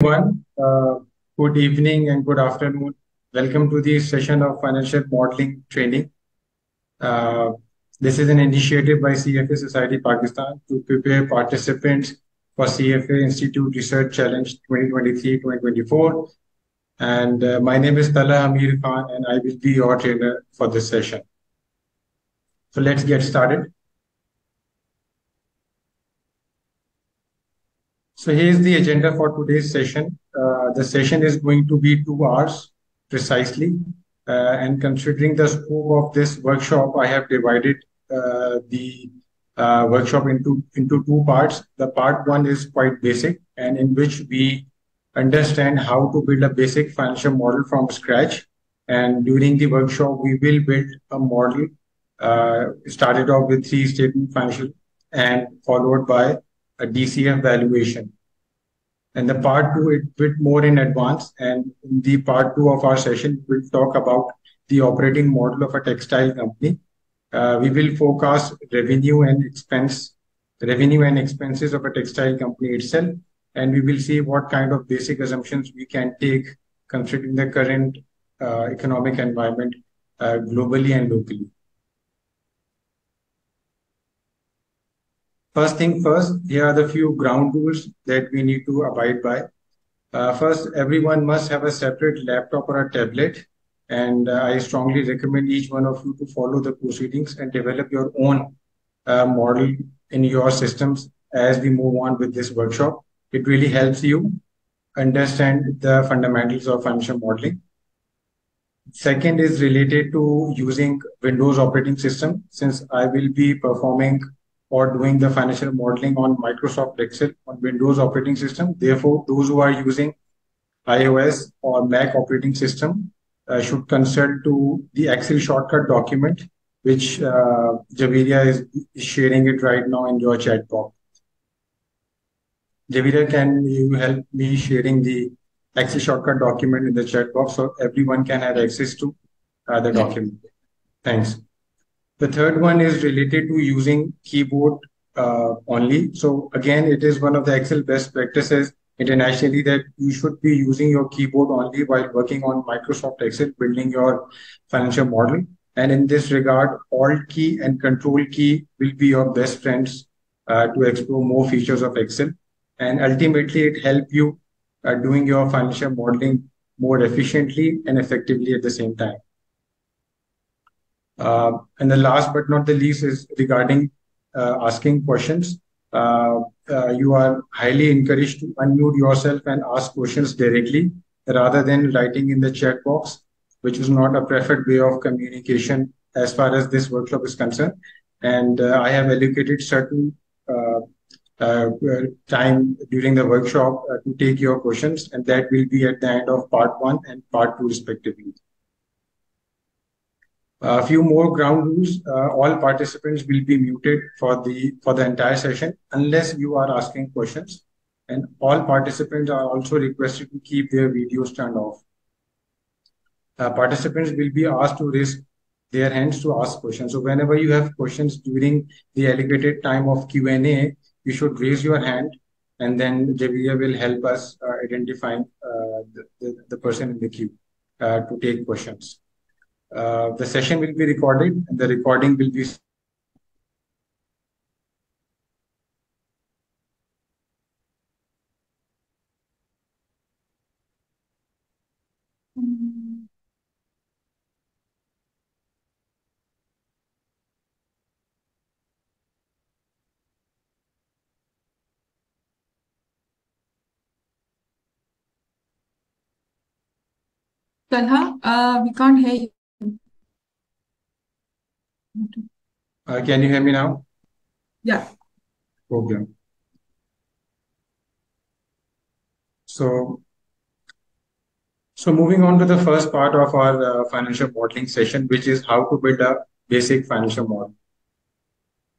everyone. Uh, good evening and good afternoon. Welcome to the session of financial modeling training. Uh, this is an initiative by CFA Society Pakistan to prepare participants for CFA Institute Research Challenge 2023-2024. And uh, my name is Talha Ameer Khan and I will be your trainer for this session. So let's get started. So here's the agenda for today's session. Uh, the session is going to be two hours precisely. Uh, and considering the scope of this workshop, I have divided uh, the uh, workshop into, into two parts. The part one is quite basic and in which we understand how to build a basic financial model from scratch. And during the workshop, we will build a model uh, started off with three statement financial and followed by a DCF valuation. And the part two, it bit more in advance. And in the part two of our session, we'll talk about the operating model of a textile company. Uh, we will focus revenue and expense, revenue and expenses of a textile company itself. And we will see what kind of basic assumptions we can take considering the current uh, economic environment uh, globally and locally. First thing first, here are the few ground rules that we need to abide by. Uh, first, everyone must have a separate laptop or a tablet. And uh, I strongly recommend each one of you to follow the proceedings and develop your own uh, model in your systems as we move on with this workshop. It really helps you understand the fundamentals of financial modeling. Second is related to using Windows operating system. Since I will be performing or doing the financial modeling on Microsoft Excel on Windows operating system. Therefore, those who are using iOS or Mac operating system uh, should consult to the Excel shortcut document, which uh, Javeria is, sharing it right now in your chat box. Javeria, can you help me sharing the Excel shortcut document in the chat box so everyone can have access to uh, the document? Thanks. The third one is related to using keyboard uh, only. So again, it is one of the Excel best practices internationally that you should be using your keyboard only while working on Microsoft Excel, building your financial model. And in this regard, Alt key and Control key will be your best friends uh, to explore more features of Excel. And ultimately, it help you uh, doing your financial modeling more efficiently and effectively at the same time. Uh, and the last but not the least is regarding uh, asking questions. Uh, you are highly encouraged to unmute yourself and ask questions directly rather than writing in the chat box, which is not a preferred way of communication as far as this workshop is concerned. And I have allocated certain uh, time during the workshop to take your questions, and that will be at the end of part one and part two, respectively. A few more ground rules. Uh, all participants will be muted for the for the entire session unless you are asking questions. And all participants are also requested to keep their videos turned off. Uh, participants will be asked to raise their hands to ask questions. So whenever you have questions during the allocated time of Q&A, you should raise your hand and then Javier will help us uh, identifying uh, the, the, the, person in the queue uh, to take questions. Uh, the session will be recorded and the recording will be Talha, uh, we can't hear you. Uh, can you hear me now? Yeah. Okay. So, so moving on to the first part of our uh, financial modeling session, which is how to build a basic financial model.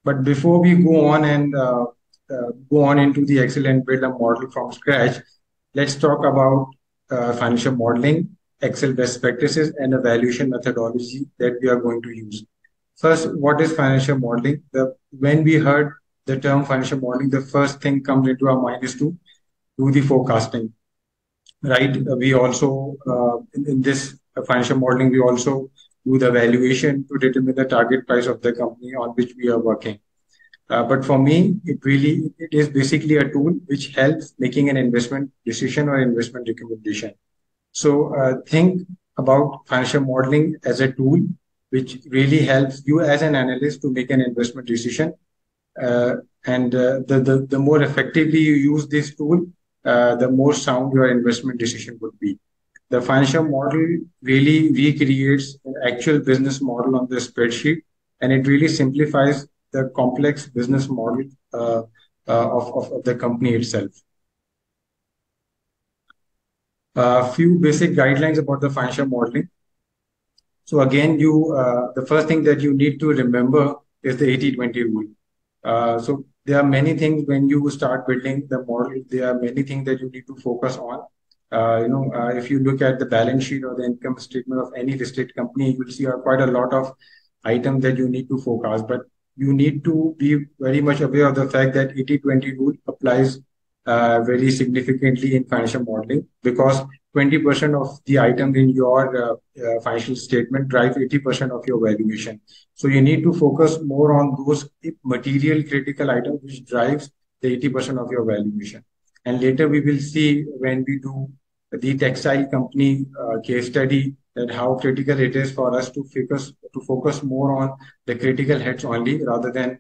But before we go on and uh, uh, go on into the Excel and build a model from scratch, let's talk about uh, financial modeling, Excel best practices, and evaluation methodology that we are going to use. First, what is financial modeling? The when we heard the term financial modeling, the first thing comes into our mind is to do the forecasting. right? We also, in, in this financial modeling, we also do the valuation to determine the target price of the company on which we are working. Uh, but for me, it really it is basically a tool which helps making an investment decision or investment recommendation. So uh, think about financial modeling as a tool which really helps you as an analyst to make an investment decision. Uh, and uh, the, the the more effectively you use this tool, uh, the more sound your investment decision would be. The financial model really recreates an actual business model on the spreadsheet, and it really simplifies the complex business model uh, uh, of, of, of, the company itself. A few basic guidelines about the financial modeling. So again, you uh, the first thing that you need to remember is the 80-20 rule. Uh, so there are many things when you start building the model. There are many things that you need to focus on. Uh, you know, uh, if you look at the balance sheet or the income statement of any listed company, you will see quite a lot of items that you need to focus. But you need to be very much aware of the fact that 80-20 rule applies uh, very significantly in financial modeling because 20% of the item in your uh, uh, financial statement drive 80% of your valuation. So you need to focus more on those material critical items which drives the 80% of your valuation. And later we will see when we do the textile company uh, case study that how critical it is for us to focus to focus more on the critical heads only rather than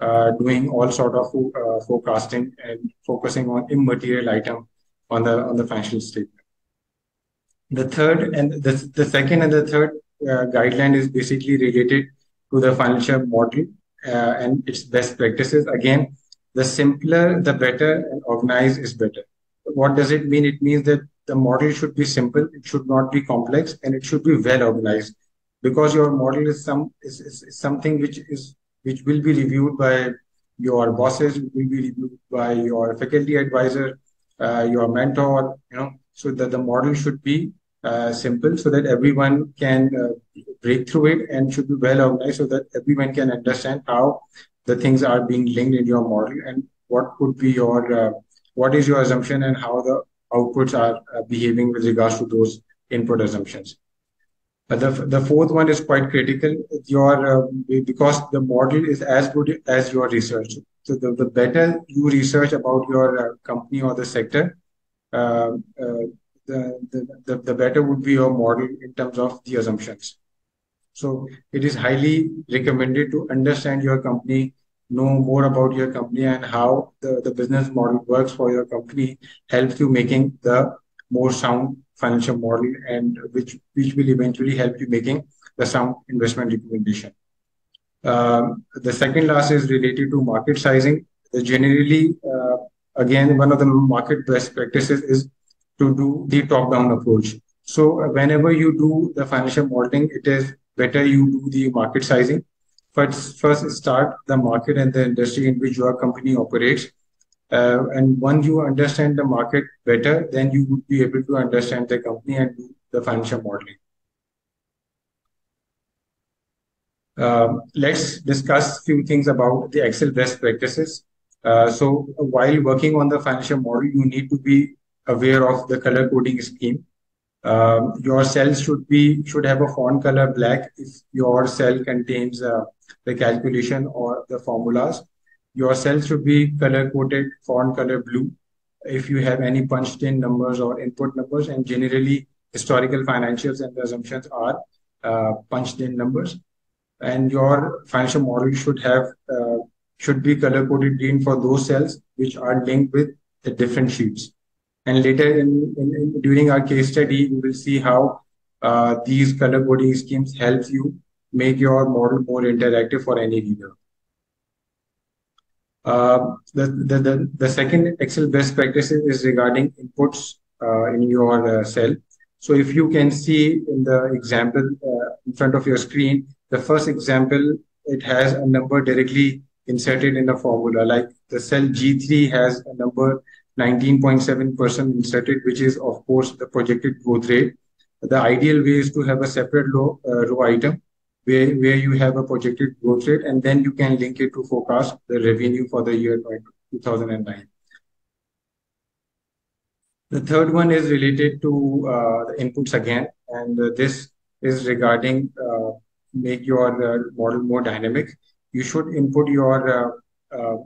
uh, doing all sort of uh, forecasting and focusing on immaterial item on the on the financial statement. The third and the, the second and the third uh, guideline is basically related to the financial model uh, and its best practices. Again, the simpler, the better, and organized is better. What does it mean? It means that the model should be simple, it should not be complex, and it should be well organized because your model is some is, is, is something which is which will be reviewed by your bosses, will be reviewed by your faculty advisor, uh, your mentor, you know, so that the model should be uh, simple so that everyone can uh, break through it and should be well organized so that everyone can understand how the things are being linked in your model and what could be your uh, what is your assumption and how the outputs are uh, behaving with regards to those input assumptions. Uh, the, the fourth one is quite critical. Your because the model is as good as your research. So the, the better you research about your company or the sector, uh, the, better would be your model in terms of the assumptions. So it is highly recommended to understand your company know more about your company and how the, the business model works for your company helps you making the more sound financial model and which which will eventually help you making the sound investment recommendation. Um, the second last is related to market sizing. The generally, uh, again, one of the market best practices is to do the top-down approach. So uh, whenever you do the financial modeling, it is better you do the market sizing first, first start the market and the industry in which your company operates. Uh, and once you understand the market better, then you would be able to understand the company and do the financial modeling. Um, let's discuss a few things about the Excel best practices. Uh, so while working on the financial model, you need to be aware of the color coding scheme. Um, your cells should be should have a font color black if your cell contains uh, the calculation or the formulas. Your cells should be color coded font color blue if you have any punched in numbers or input numbers and generally historical financials and the assumptions are uh, punched in numbers and your financial model should have uh, should be color coded green for those cells which are linked with the different sheets and later in, in, in during our case study you will see how uh, these color coding schemes helps you make your model more interactive for any reader. Uh, the, the, the, the second Excel best practices is regarding inputs uh, in your uh, cell. So if you can see in the example uh, in front of your screen, the first example, it has a number directly inserted in the formula. Like the cell G3 has a number 19.7% inserted, which is of course the projected growth rate. The ideal way is to have a separate row, uh, row item where, where you have a projected growth rate and then you can link it to forecast the revenue for the year 2009. The third one is related to uh, the inputs again, and uh, this is regarding uh, make your uh, model more dynamic. You should input your uh,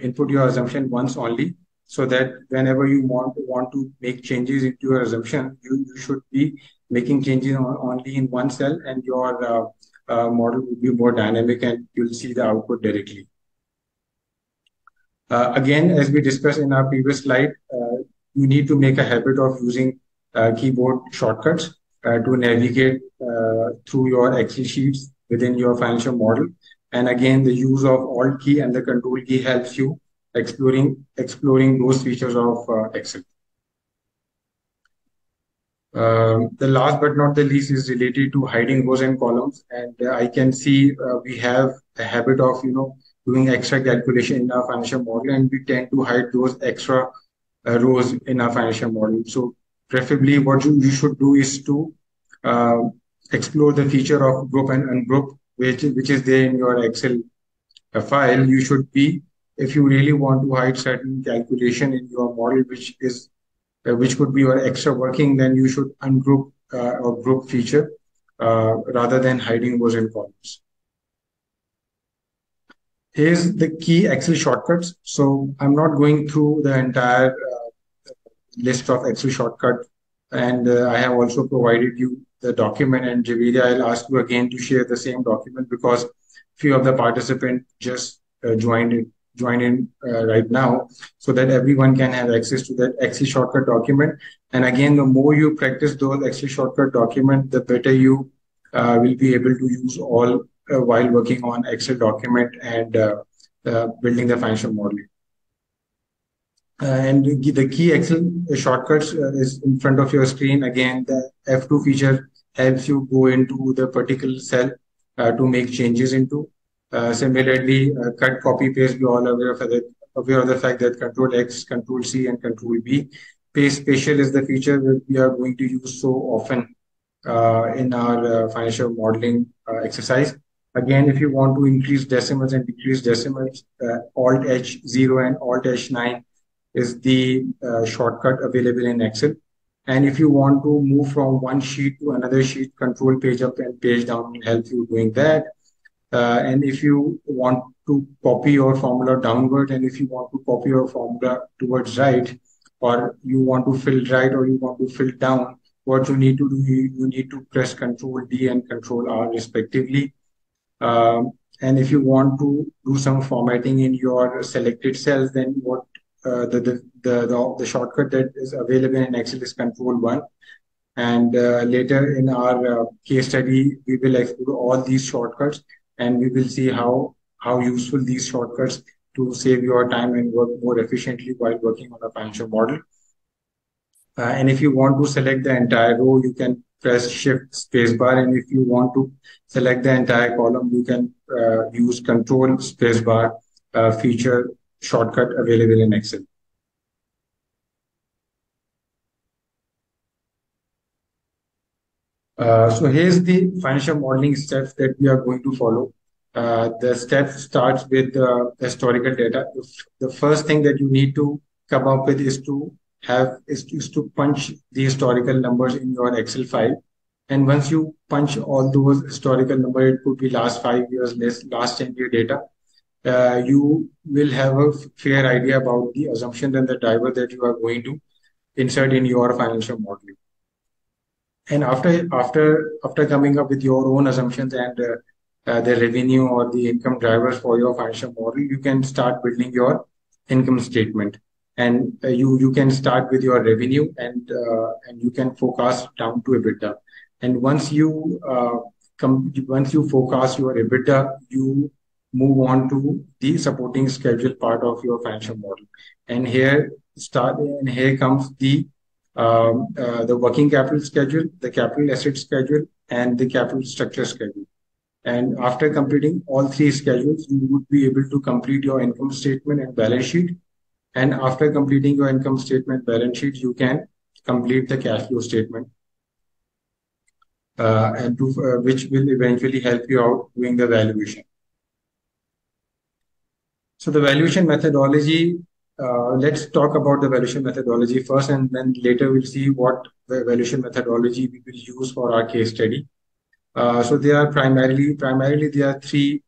input your assumption once only, so that whenever you want to want to make changes into your assumption, you, you should be making changes on, only in one cell, and your model will be more dynamic, and you'll see the output directly. Uh, again, as we discussed in our previous slide, uh, you need to make a habit of using uh, keyboard shortcuts uh, to navigate uh, through your Excel sheets within your financial model. And again, the use of Alt key and the Control key helps you exploring exploring those features of uh, Excel. Um, the last but not the least is related to hiding rows and columns. And uh, I can see uh, we have a habit of, you know, doing extra calculation in our financial model and we tend to hide those extra uh, rows in our financial model. So preferably what you, you should do is to uh, explore the feature of group and ungroup, which, which is there in your Excel uh, file. You should be, if you really want to hide certain calculation in your model, which is uh, which could be your extra working, then you should ungroup uh, or group feature uh, rather than hiding those and columns. Here's the key Excel shortcuts. So I'm not going through the entire uh, list of Excel shortcut. And uh, I have also provided you the document and Javeria, I'll ask you again to share the same document because few of the participants just uh, joined it, join in uh, right now so that everyone can have access to that Excel shortcut document. And again, the more you practice those Excel shortcut document, the better you uh, will be able to use all uh, while working on Excel document and uh, uh, building the financial model. and the key Excel shortcuts is in front of your screen. Again, the F2 feature helps you go into the particular cell to make changes into. Similarly, cut, copy, paste, we all aware of aware of the fact that Control X, Control C, and Control V. Paste special is the feature that we are going to use so often uh, in our uh, financial modeling uh, exercise. Again, if you want to increase decimals and decrease decimals, uh, Alt H0 and Alt H9 is the uh, shortcut available in Excel. And if you want to move from one sheet to another sheet, control page up and page down will help you doing that. Uh, and if you want to copy your formula downward, and if you want to copy your formula towards right, or you want to fill right or you want to fill down, what you need to do, you, need to press Control D and Control R respectively. Um, and if you want to do some formatting in your selected cells, then what uh, the, the, the, the, shortcut that is available in Excel is Control 1. And uh, later in our uh, case study, we will explore all these shortcuts and we will see how, how useful these shortcuts to save your time and work more efficiently while working on a financial model. Uh, and if you want to select the entire row, you can press shift spacebar. And if you want to select the entire column, you can uh, use control spacebar uh, feature shortcut available in Excel. So here's the financial modeling steps that we are going to follow. Uh, the step starts with uh, historical data. The first thing that you need to come up with is to have is, is to punch the historical numbers in your Excel file. And once you punch all those historical numbers, it could be last five years, less last 10 year data, uh, you will have a fair idea about the assumption and the driver that you are going to insert in your financial model. And after after after coming up with your own assumptions and uh, uh, the revenue or the income drivers for your financial model, you can start building your income statement and uh, you you can start with your revenue and uh, and you can forecast down to EBITDA. And once you uh, come once you forecast your EBITDA, you move on to the supporting schedule part of your financial model. And here start and here comes the the working capital schedule, the capital asset schedule, and the capital structure schedule. And after completing all three schedules, you would be able to complete your income statement and balance sheet and after completing your income statement balance sheet, you can complete the cash flow statement. Uh, uh, which will eventually help you out doing the valuation. So the valuation methodology uh, let's talk about the valuation methodology first, and then later we'll see what valuation methodology we will use for our case study. Uh, so there are primarily primarily there are three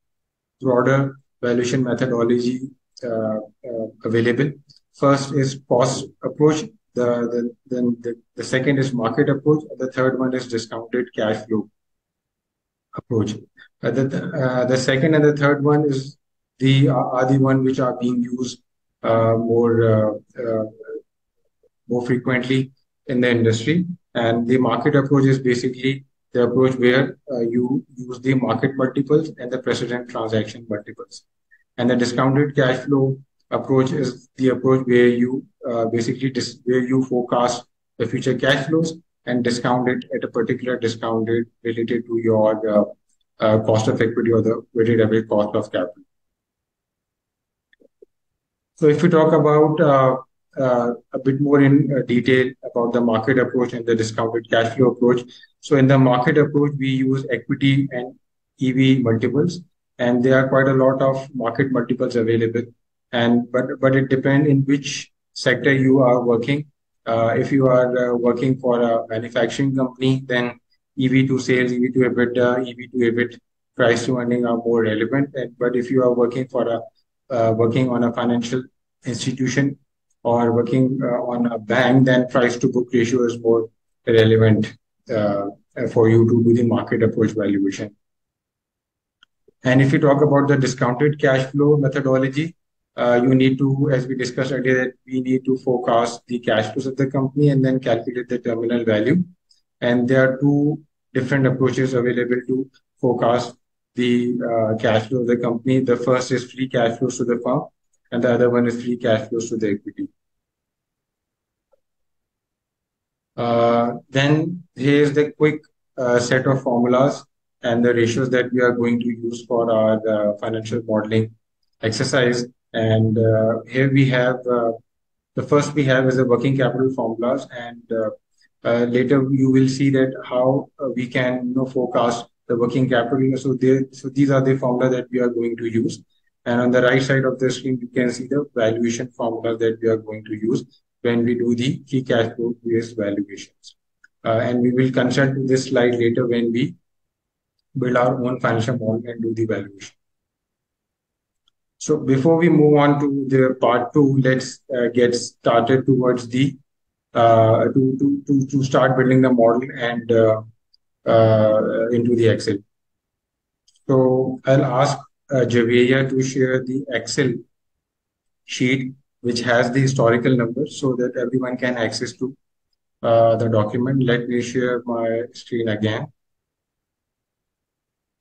broader valuation methodology uh, uh, available. First is cost approach. The, the then the, the second is market approach. The third one is discounted cash flow approach. Uh, the, uh, the second and the third one is the are the one which are being used uh, more uh, uh, more frequently in the industry. And the market approach is basically the approach where you use the market multiples and the precedent transaction multiples. And the discounted cash flow approach is the approach where you uh, basically where you forecast the future cash flows and discount it at a particular discount rate related to your uh, uh, cost of equity or the weighted average cost of capital. So if we talk about uh, uh, a bit more in uh, detail about the market approach and the discounted cash flow approach. So in the market approach, we use equity and EV multiples, and there are quite a lot of market multiples available. And but but it depends in which sector you are working. Uh, if you are uh, working for a manufacturing company, then EV to sales, EV to EBITDA, EV to EBIT, price to earning are more relevant. And, but if you are working for a working on a financial institution or working uh, on a bank, then price to book ratio is more relevant uh, for you to do the market approach valuation. And if you talk about the discounted cash flow methodology, uh, you need to, as we discussed earlier, that we need to forecast the cash flows of the company and then calculate the terminal value. And there are two different approaches available to forecast the uh, cash flow of the company. The first is free cash flows to the firm, and the other one is free cash flows to the equity. Uh, then here's the quick uh, set of formulas and the ratios that we are going to use for our uh, financial modeling exercise. And uh, here we have uh, the first we have is the working capital formulas, and uh, later you will see that how we can you know, forecast the working capital. So, so these are the formula that we are going to use. And on the right side of the screen, you can see the valuation formula that we are going to use when we do the key cash flow based valuations. Uh, and we will consult to this slide later when we build our own financial model and do the valuation. So before we move on to the part two, let's uh, get started towards the uh, to, to, to, to start building the model and uh, uh, into the Excel. So I'll ask uh, to share the Excel sheet which has the historical numbers so that everyone can access to uh, the document. Let me share my screen again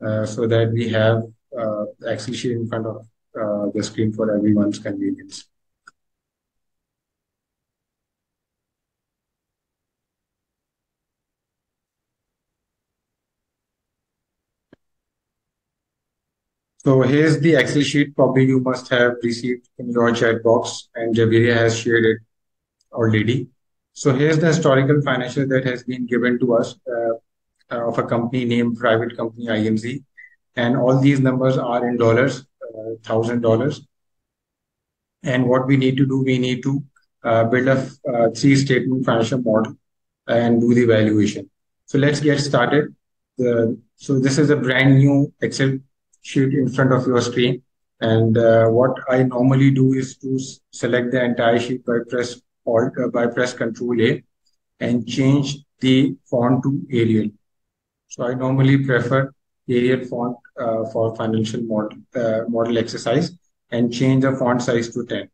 uh, so that we have uh, the Excel sheet in front of uh, the screen for everyone's convenience. So here's the Excel sheet. Probably you must have received in your chat box, and Javier has shared it already. So here's the historical financial that has been given to us uh, uh, of a company named Private Company INC, and all these numbers are in dollars, uh, thousand dollars. And what we need to do, we need to uh, build a uh, three-statement financial model and do the valuation. So let's get started. The, so this is a brand new Excel sheet in front of your screen. And uh, what I normally do is to select the entire sheet by press Alt uh, by press Control A and change the font to Arial. So I normally prefer Arial font uh, for financial model uh, model exercise and change the font size to 10.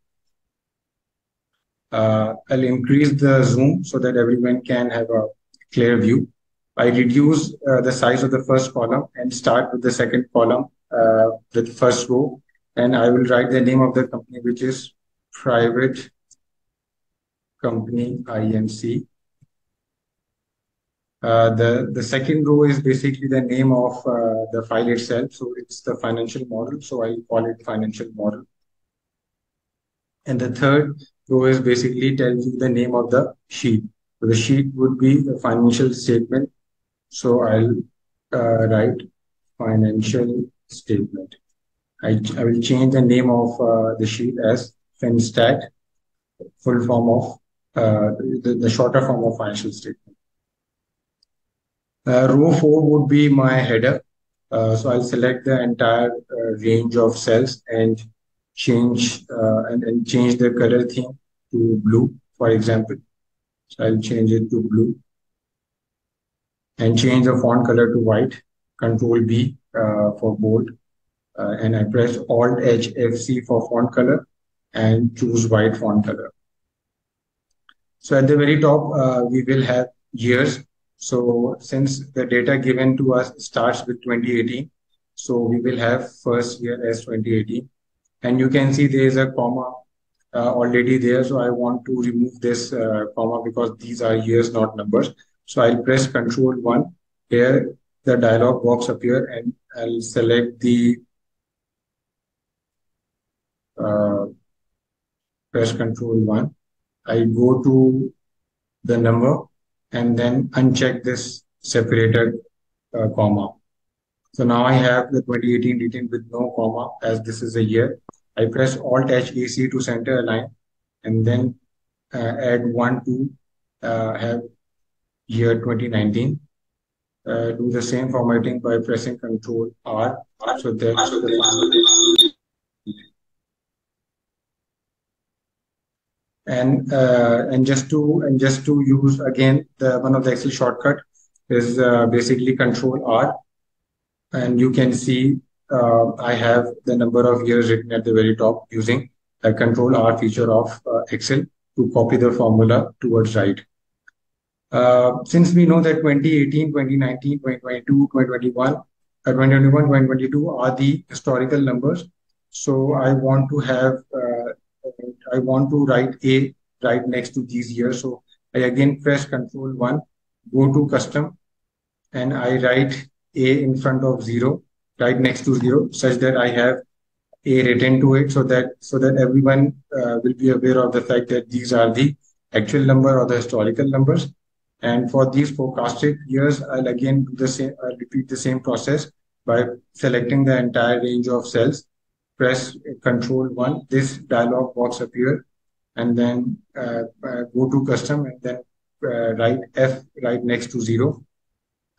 Uh, I'll increase the zoom so that everyone can have a clear view. I reduce uh, the size of the first column and start with the second column uh, the first row, and I will write the name of the company, which is Private Company INC. Uh, the the second row is basically the name of uh, the file itself, so it's the financial model. So I call it financial model. And the third row is basically tells you the name of the sheet. So the sheet would be the financial statement. So I'll uh, write financial statement. I, I will change the name of uh, the sheet as FinStat full form of uh, the, the shorter form of financial statement. Uh, row 4 would be my header. Uh, so I'll select the entire uh, range of cells and change uh, and, and change the color theme to blue, for example. So I'll change it to blue and change the font color to white. Control B uh, for bold. Uh, and I press Alt H F C for font color and choose white font color. So at the very top, uh, we will have years. So since the data given to us starts with 2018, so we will have first year as 2018. And you can see there is a comma uh, already there. So I want to remove this uh, comma because these are years, not numbers. So I'll press Control 1. Here, the dialog box appear and I'll select the uh, press Control 1. I go to the number and then uncheck this separated uh, comma. So now I have the 2018 written with no comma as this is a year. I press Alt H A C to center align and then uh, add one to uh, have year 2019. Uh, do the same formatting by pressing Control R. So that and uh, and just to and just to use again the one of the Excel shortcut is uh, basically Control R, and you can see uh, I have the number of years written at the very top using the Control R feature of uh, Excel to copy the formula towards right. Uh, since we know that 2018, 2019, 2022, 2021, uh, 2021, 2022 are the historical numbers. So I want to have, uh, I want to write A right next to these years. So I again press Control 1, go to custom, and I write A in front of 0, right next to 0, such that I have A written to it so that so that everyone uh, will be aware of the fact that these are the actual number or the historical numbers. And for these forecasted years, I'll again the same, I'll repeat the same process by selecting the entire range of cells, press control one, this dialog box appear, and then uh, uh, go to custom and then uh, write F right next to zero.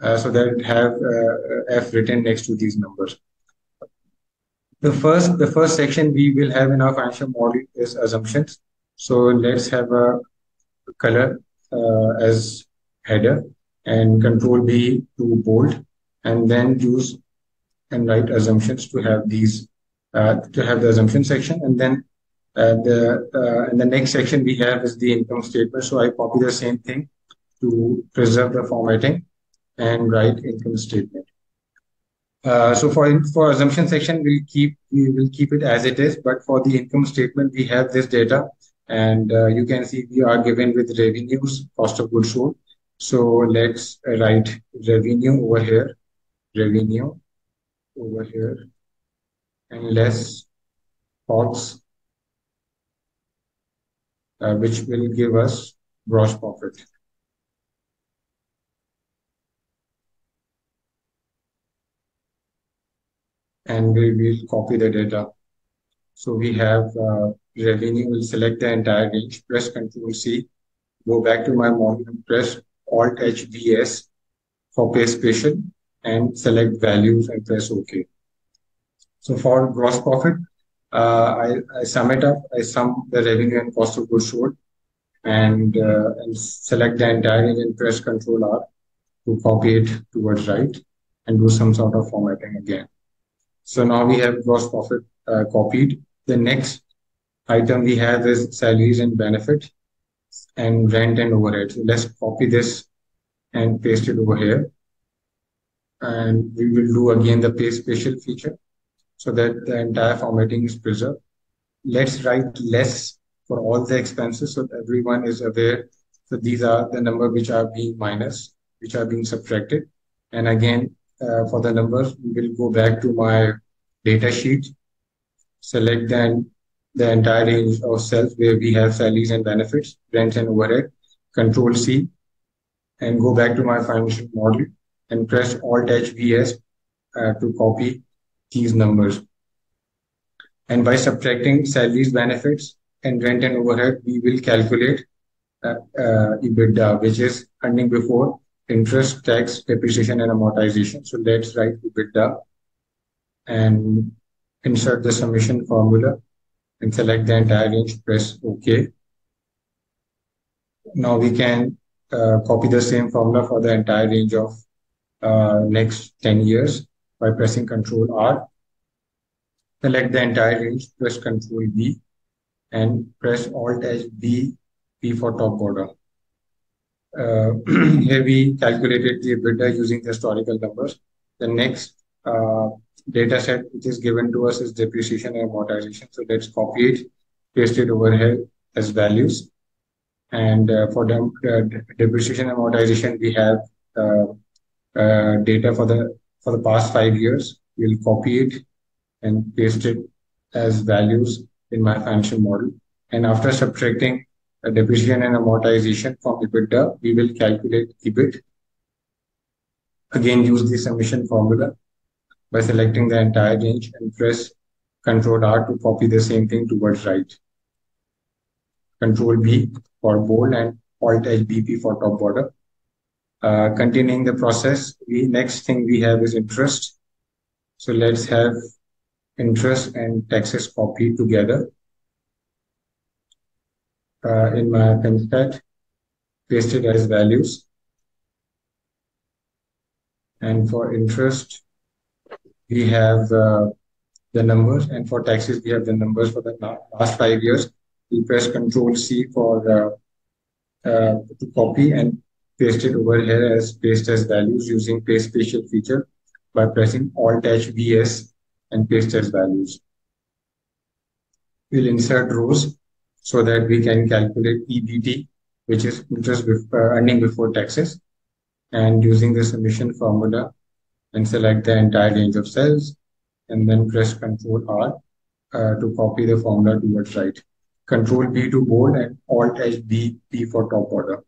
Uh, so that have uh, F written next to these numbers. The first, the first section we will have in our financial model is assumptions. So let's have a color uh, as header and control B to bold and then use and write assumptions to have these uh, to have the assumption section. And then uh, the uh, and the next section we have is the income statement. So I copy the same thing to preserve the formatting and write income statement. Uh, so for for assumption section we'll keep we will keep it as it is. But for the income statement we have this data. And uh, you can see we are given with revenues cost of goods sold so let's write revenue over here, revenue over here, and less COGS, uh, which will give us gross profit. And we will copy the data. So we have uh, revenue, we'll select the entire range, press Control C, go back to my model press Alt HVS for pay special and select values and press OK. So for gross profit, uh, I, I, sum it up. I sum the revenue and cost of goods sold and, uh, and select the entire and press Control R to copy it towards right and do some sort of formatting again. So now we have gross profit uh, copied. The next item we have is salaries and benefit and rent and overhead. So let's copy this and paste it over here. And we will do again the paste special feature so that the entire formatting is preserved. Let's write less for all the expenses so everyone is aware that these are the number which are being minus, which are being subtracted. And again, uh, for the numbers, we will go back to my data sheet, select then the entire range of cells where we have salaries and benefits, rents and overhead, control C, and go back to my financial model and press Alt H VS uh, to copy these numbers. And by subtracting salaries benefits and rent and overhead, we will calculate uh, uh, EBITDA, which is earning before interest, tax, depreciation, and amortization. So let's write EBITDA and insert the summation formula and select the entire range, press OK. Now we can uh, copy the same formula for the entire range of uh, next 10 years by pressing Control R. Select the entire range, press Control B and press Alt H B P for top border. Uh, here we calculated the EBITDA using the historical numbers. The next uh, data set which is given to us is depreciation and amortization. So let's copy it, paste it over here as values. And uh, for the uh, depreciation and amortization, we have uh, uh, data for the for the past five years. We'll copy it and paste it as values in my financial model. And after subtracting depreciation and amortization from EBITDA, we will calculate EBIT. Again, use the summation formula by selecting the entire range and press Control R to copy the same thing towards right. Control B for bold and Alt HBP for top border. Uh, continuing the process, the next thing we have is interest. So let's have interest and taxes copied together uh, in my paste pasted as values. And for interest, we have uh, the numbers, and for taxes, we have the numbers for the last five years. We press Control C for uh, uh, to copy and paste it over here as paste as values using paste special feature by pressing Alt H VS and paste as values. We'll insert rows so that we can calculate EBT, which is interest uh, earning before taxes, and using the summation formula and select the entire range of cells and then press Control R uh, to copy the formula towards right. Control B to bold and Alt H B P for top order.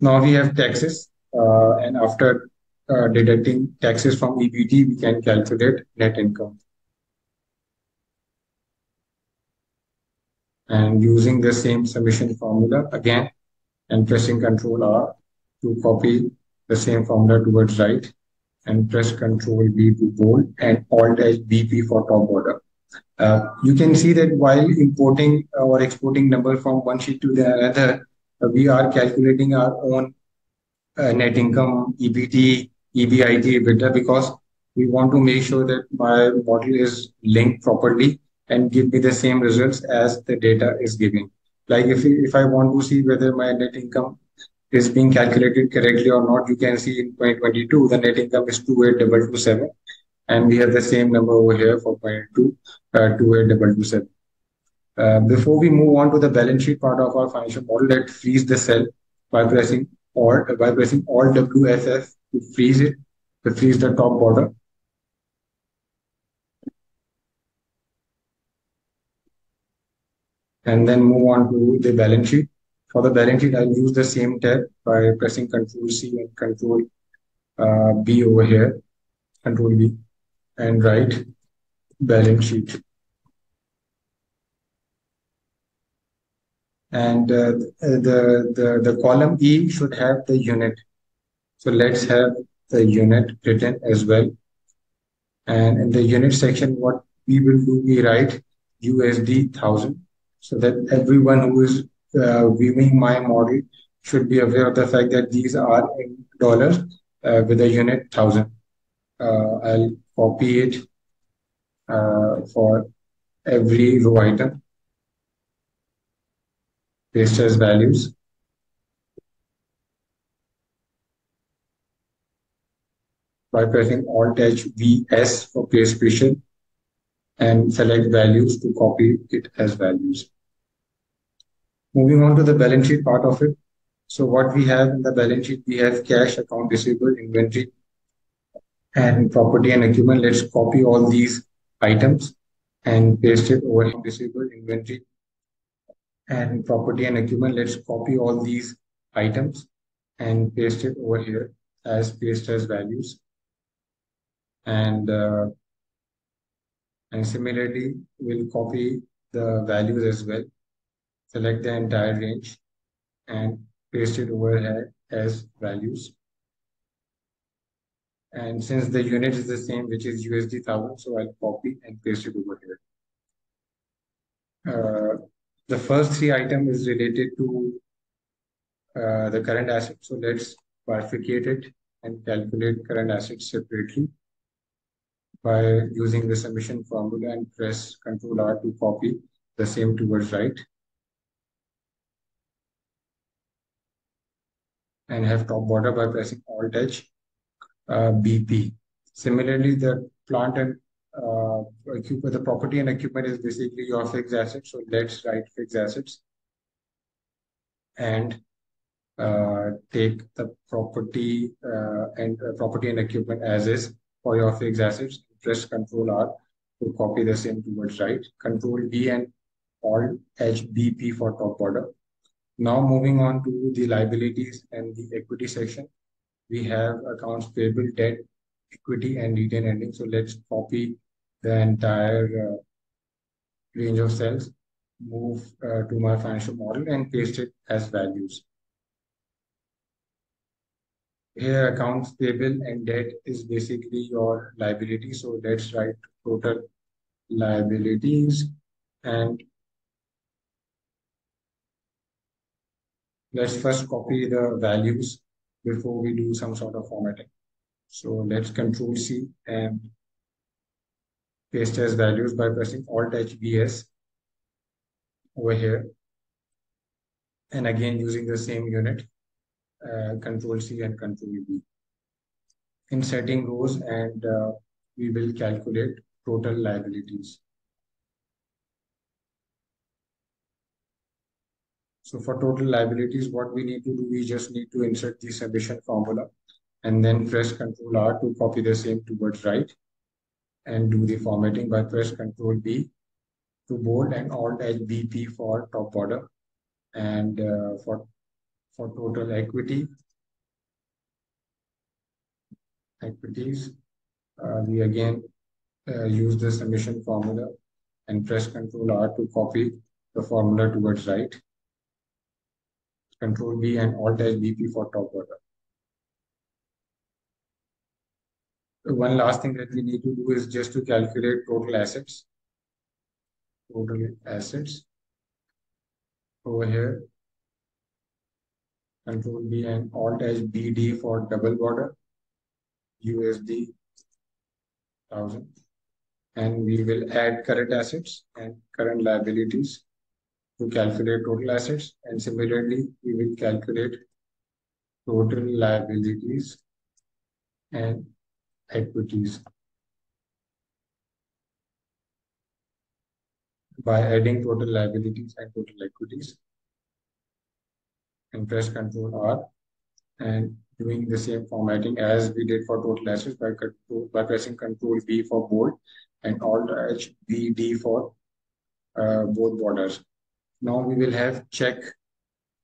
Now we have taxes uh, and after uh, deducting taxes from EBT, we can calculate net income. and using the same summation formula again and pressing Control R to copy the same formula towards right and press Control B to bold and Alt H BP for top border. Uh, you can see that while importing or exporting number from one sheet to the other, uh, we are calculating our own uh, net income, EBT, EBIT, EBITDA because we want to make sure that my model is linked properly and give me the same results as the data is giving. Like if, if I want to see whether my net income is being calculated correctly or not, you can see in 2022, the net income is 28227. And we have the same number over here for 22, uh, 28227. Uh, before we move on to the balance sheet part of our financial model, let's freeze the cell by pressing Alt by pressing Alt WSS to freeze it, to freeze the top border. and then move on to the balance sheet. For the balance sheet, I'll use the same tab by pressing Control C and Control uh, B over here, Control B, and write balance sheet. And uh, the, the, the column E should have the unit. So let's have the unit written as well. And in the unit section, what we will do, we write USD 1000 so that everyone who is viewing my model should be aware of the fact that these are in dollars uh, with a unit thousand. Uh, I'll copy it uh, for every row item, paste as values. By pressing Alt H V S for paste special and select values to copy it as values. Moving on to the balance sheet part of it. So what we have in the balance sheet, we have cash, account receivable, inventory, and property and equipment. Let's copy all these items and paste it over. Receivable, inventory, and property and equipment. Let's copy all these items and paste it over here as paste as values. And uh, and similarly, we'll copy the values as well. Select the entire range and paste it over here as values. And since the unit is the same, which is USD 1000, so I'll copy and paste it over here. Uh, the first three item is related to uh, the current asset. So let's bifurcate it and calculate current assets separately by using the summation formula and press Ctrl R to copy the same towards right. And have top border by pressing Alt H uh, BP. Similarly, the plant and uh, the property and equipment is basically your fixed assets. So let's write fixed assets and uh, take the property uh, and uh, property and equipment as is for your fixed assets. Press Control R to copy the same towards right. Control V and Alt H BP for top border. Now moving on to the liabilities and the equity section we have accounts payable, debt, equity, and retained earnings. So let's copy the entire uh, range of cells, move uh, to my financial model, and paste it as values. Here, accounts payable and debt is basically your liability. So let's write total liabilities and let's first copy the values before we do some sort of formatting. So let's control C and paste as values by pressing Alt H VS over here. And again, using the same unit, uh, control C and control V. Inserting rows and uh, we will calculate total liabilities. So for total liabilities, what we need to do, we just need to insert the summation formula and then press Ctrl R to copy the same towards right and do the formatting by press Ctrl B to bold and Alt H BP for top order. And uh, for for total equity equities uh, we again uh, use the summation formula and press Ctrl R to copy the formula towards right Control B and Alt H BP for top border. One last thing that we need to do is just to calculate total assets. Total assets over here. Control B and Alt H BD for double border. USD thousand. And we will add current assets and current liabilities to calculate total assets. And similarly, we will calculate total liabilities and equities by adding total liabilities and total equities and press Ctrl R and doing the same formatting as we did for total assets by, by pressing Ctrl B for bold and Alt H V D for uh, both borders. Now we will have check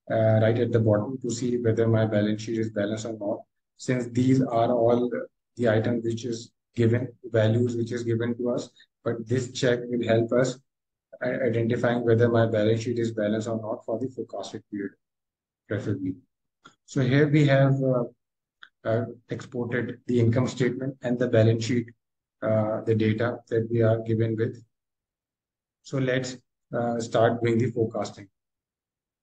uh, right at the bottom to see whether my balance sheet is balanced or not. Since these are all the items which is given, values which is given to us, but this check will help us identifying whether my balance sheet is balanced or not for the forecasted period, preferably. So here we have uh, uh, exported the income statement and the balance sheet, uh, the data that we are given with. So let's uh, start doing the forecasting.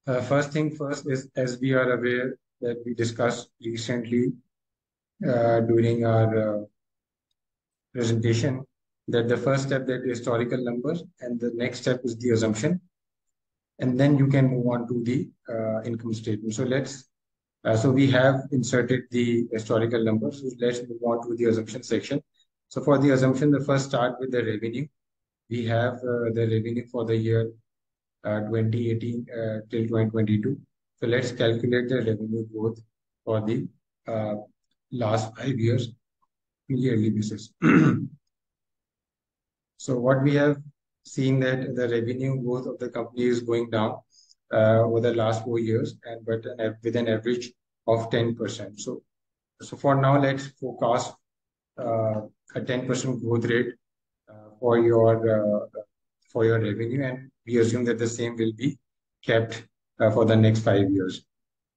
Uh, first thing first is, as we are aware that we discussed recently uh, during our uh, presentation, that the first step that historical numbers and the next step is the assumption. And then you can move on to the uh, income statement. So let's, uh, so we have inserted the historical numbers. So let's move on to the assumption section. So for the assumption, the first start with the revenue we have uh, the revenue for the year uh, 2018 uh, till 2022. So let's calculate the revenue growth for the last five years yearly basis. so what we have seen that the revenue growth of the company is going down uh, over the last four years and but with an average of 10%. So, so for now, let's forecast uh, a 10% growth rate for your uh, for your revenue, and we assume that the same will be kept uh, for the next five years.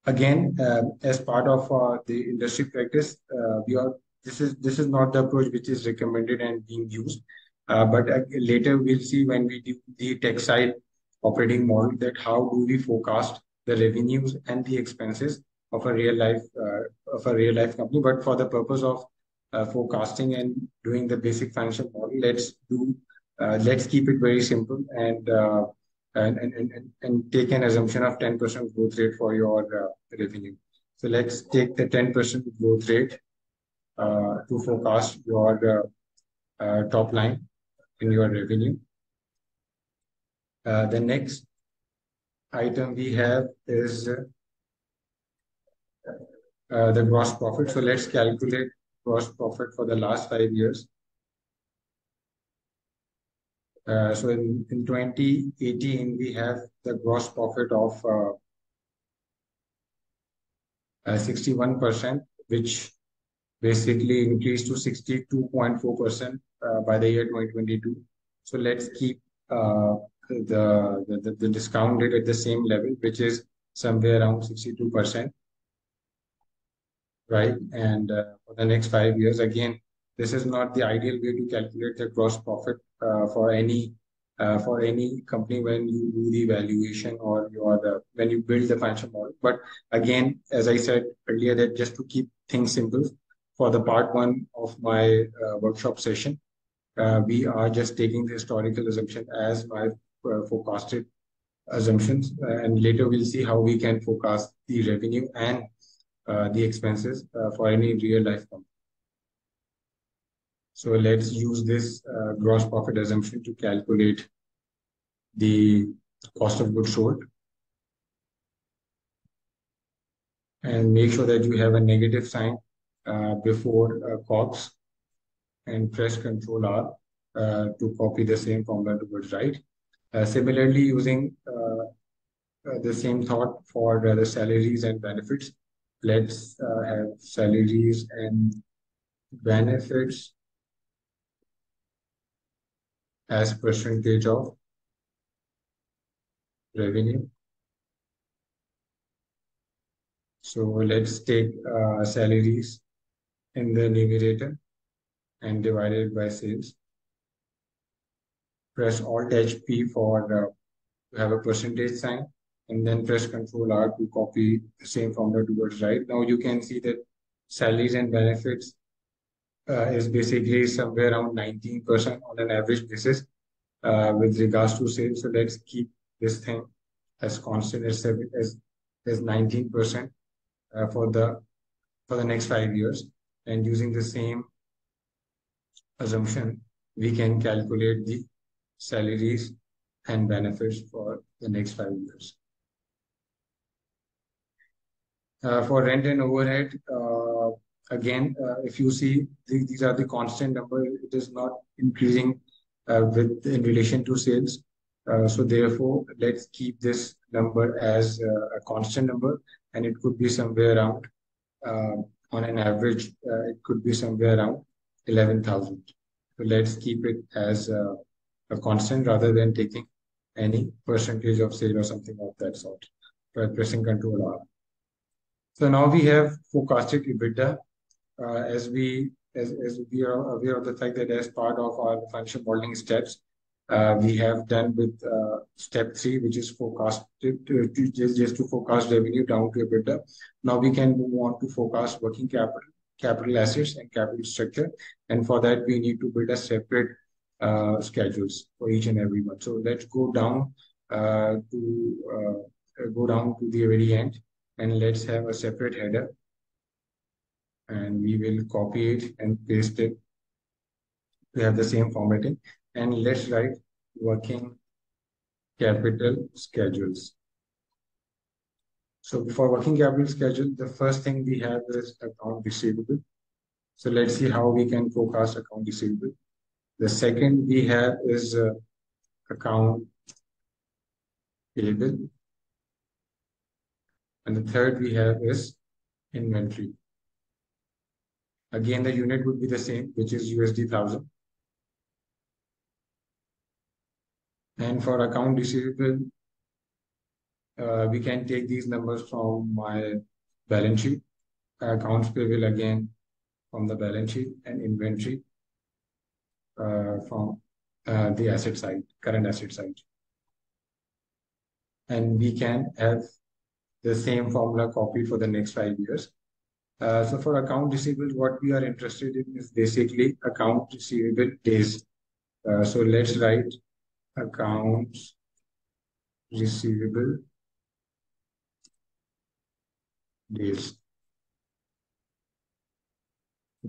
Again, um, as part of uh, the industry practice, uh, we are this is this is not the approach which is recommended and being used. But later we'll see when we do the Taxide operating model, that how do we forecast the revenues and the expenses of a real life uh, of a real life company. But for the purpose of Uh, forecasting and doing the basic financial model, let's do, uh, let's keep it very simple and uh, take an assumption of 10% growth rate for your uh, revenue. So let's take the 10% growth rate to forecast your top line in your revenue. The next item we have is the gross profit. So let's calculate gross profit for the last five years. Uh, so in in 2018, we have the gross profit of uh, uh, 61%, which basically increased to 62.4% by the year 2022. So let's keep the discount rate at the same level, which is somewhere around 62%, right? And uh, for the next five years, again, this is not the ideal way to calculate the gross profit uh, for any uh, for any company when you do the valuation or when you build the financial model. But again, as I said earlier, that just to keep things simple, for the part one of my uh, workshop session, we are just taking the historical assumption as my forecasted assumptions. And later we'll see how we can forecast the revenue and Uh, the expenses uh, for any real-life company. So let's use this uh, gross profit assumption to calculate the cost of goods sold. And make sure that you have a negative sign before COGS, and press Ctrl R to copy the same formula towards right. Similarly, using the same thought for the salaries and benefits, let's uh, have salaries and benefits as percentage of revenue. So let's take uh, salaries in the numerator and divide it by sales. Press Alt+H+P uh, to have a percentage sign, and then press Control R to copy the same formula towards right. Now, you can see that salaries and benefits uh, is basically somewhere around 19% on an average basis uh, with regards to sales. So let's keep this thing as constant as as 19% uh, for the for the next five years. And using the same assumption, we can calculate the salaries and benefits for the next five years. Uh, for rent and overhead, uh, again, uh, if you see, these are the constant number. It is not increasing in relation to sales. So therefore, let's keep this number as a constant number, and it could be somewhere around, on an average, it could be somewhere around 11,000. So let's keep it as a constant rather than taking any percentage of sale or something of that sort by pressing Control R. So now we have forecasted EBITDA. As we as we are aware of the fact that as part of our financial modeling steps, we have done with step three, which is forecasted just to forecast revenue down to EBITDA. Now we can move on to forecast working capital, capital assets, and capital structure, and for that, we need to build a separate schedules for each and every one. So let's go down uh to uh go down to the very end, and let's have a separate header, and we will copy it and paste it. We have the same formatting, and let's write working capital schedules. So for working capital schedule, the first thing we have is account receivable. So let's see how we can forecast account receivable. The second we have is uh, account payable, and the third we have is inventory. Again, the unit would be the same, which is USD 1,000. And for account receivable, uh, we can take these numbers from my balance sheet. Accounts payable again from the balance sheet and inventory uh, from uh, the asset side, current asset side. And we can have the same formula copied for the next five years. Uh, so for account receivable, what we are interested in is basically account receivable days. Uh, so let's write accounts receivable days.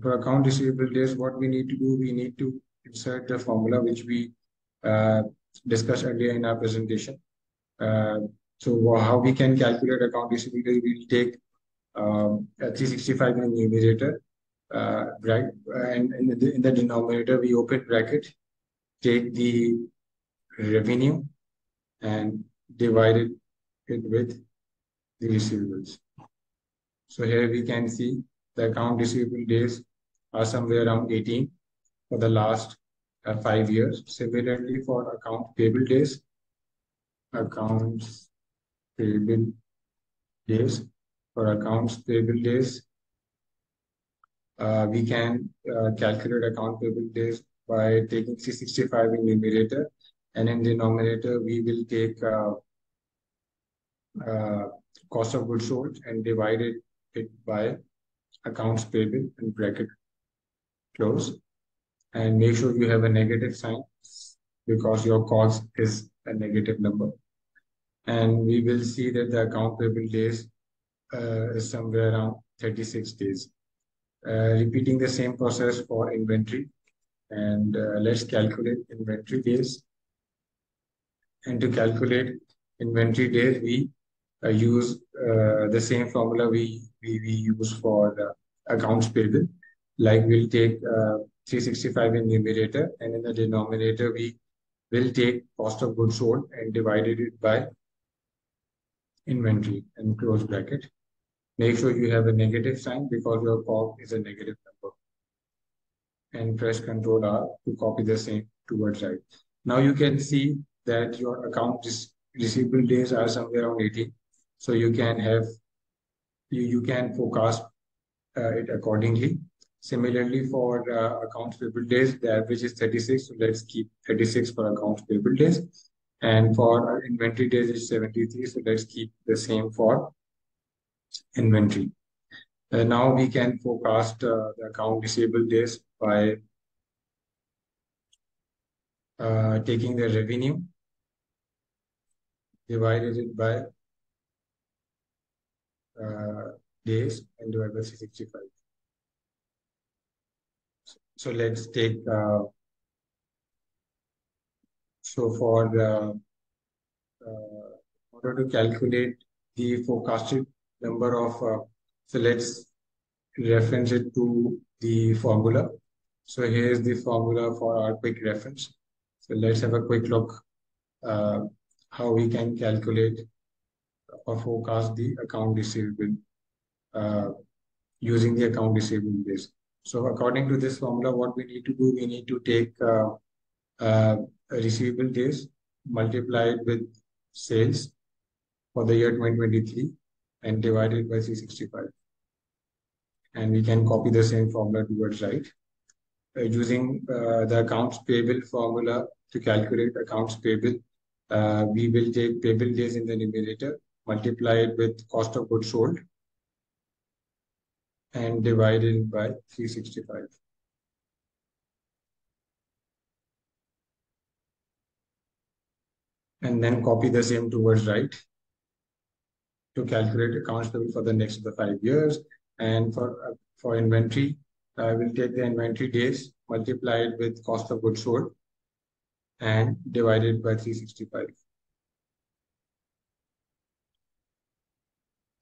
For account receivable days, what we need to do, we need to insert the formula which we uh, discussed earlier in our presentation. Uh, so how we can calculate account receivable days, we'll take um, 365 in the numerator, uh? And in the, in the denominator, we open bracket, take the revenue and divide it with the receivables. So here we can see the account receivable days are somewhere around 18 for the last uh, five years. Similarly, for account payable days, accounts payable days for accounts payable days, uh, we can uh, calculate account payable days by taking 365 in numerator and in denominator we will take uh, uh, cost of goods sold and divided it by accounts payable and bracket close. And make sure you have a negative sign because your cost is a negative number and we will see that the account payable days uh, is somewhere around 36 days. Uh, repeating the same process for inventory. And uh, let's calculate inventory days. And to calculate inventory days we use the same formula we, we, we use for the accounts payable. Like we'll take uh, 365 in numerator. And in the denominator we will take cost of goods sold and divided it by inventory and close bracket. Make sure you have a negative sign because your COG is a negative number. And press Ctrl R to copy the same towards right. Now you can see that your account receivable days are somewhere around 80 so you can have you, you can forecast uh, it accordingly. Similarly, for uh, accounts payable days, the average is 36. So let's keep 36 for accounts payable days. And for inventory days is 73. So let's keep the same for inventory. Uh, now we can forecast uh, the account receivable days by uh, taking the revenue divided it by uh, days and divide by 365. So let's take, uh, so for uh, in order to calculate the forecasted number of, uh, so let's reference it to the formula. So here's the formula for our quick reference. So let's have a quick look uh, how we can calculate or forecast the account receivable uh, using the account receivable base. So according to this formula, what we need to do, we need to take uh, uh, receivable days, multiplied with sales for the year 2023 and divided by 365. And we can copy the same formula towards right. Uh, using uh, the accounts payable formula to calculate accounts payable, uh, we will take payable days in the numerator multiply it with cost of goods sold and divide it by 365. And then copy the same towards right to calculate accounts payable for the next the five years. And for, uh, for inventory, I will take the inventory days, multiply it with cost of goods sold and divide it by 365.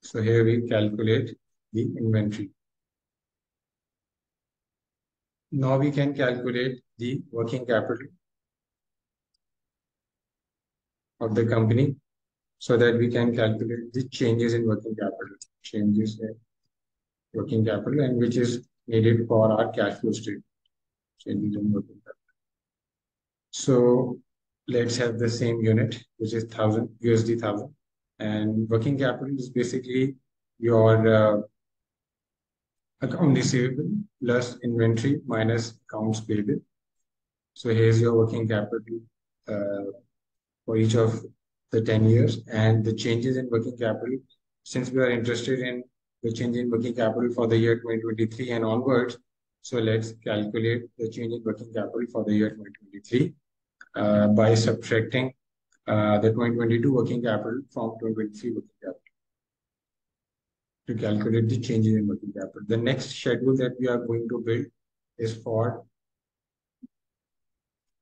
So here we calculate the inventory. Now we can calculate the working capital of the company so that we can calculate the changes in working capital, changes in working capital and which is needed for our cash flow statement, changes in working capital. So let's have the same unit, which is 1000 USD 1000. And working capital is basically your uh, account receivable plus inventory minus accounts payable. So here's your working capital uh, for each of the 10 years and the changes in working capital. Since we are interested in the change in working capital for the year 2023 and onwards, so let's calculate the change in working capital for the year 2023 uh, by subtracting uh, the 2022 working capital from 2023 working capital to calculate the changes in working capital. The next schedule that we are going to build is for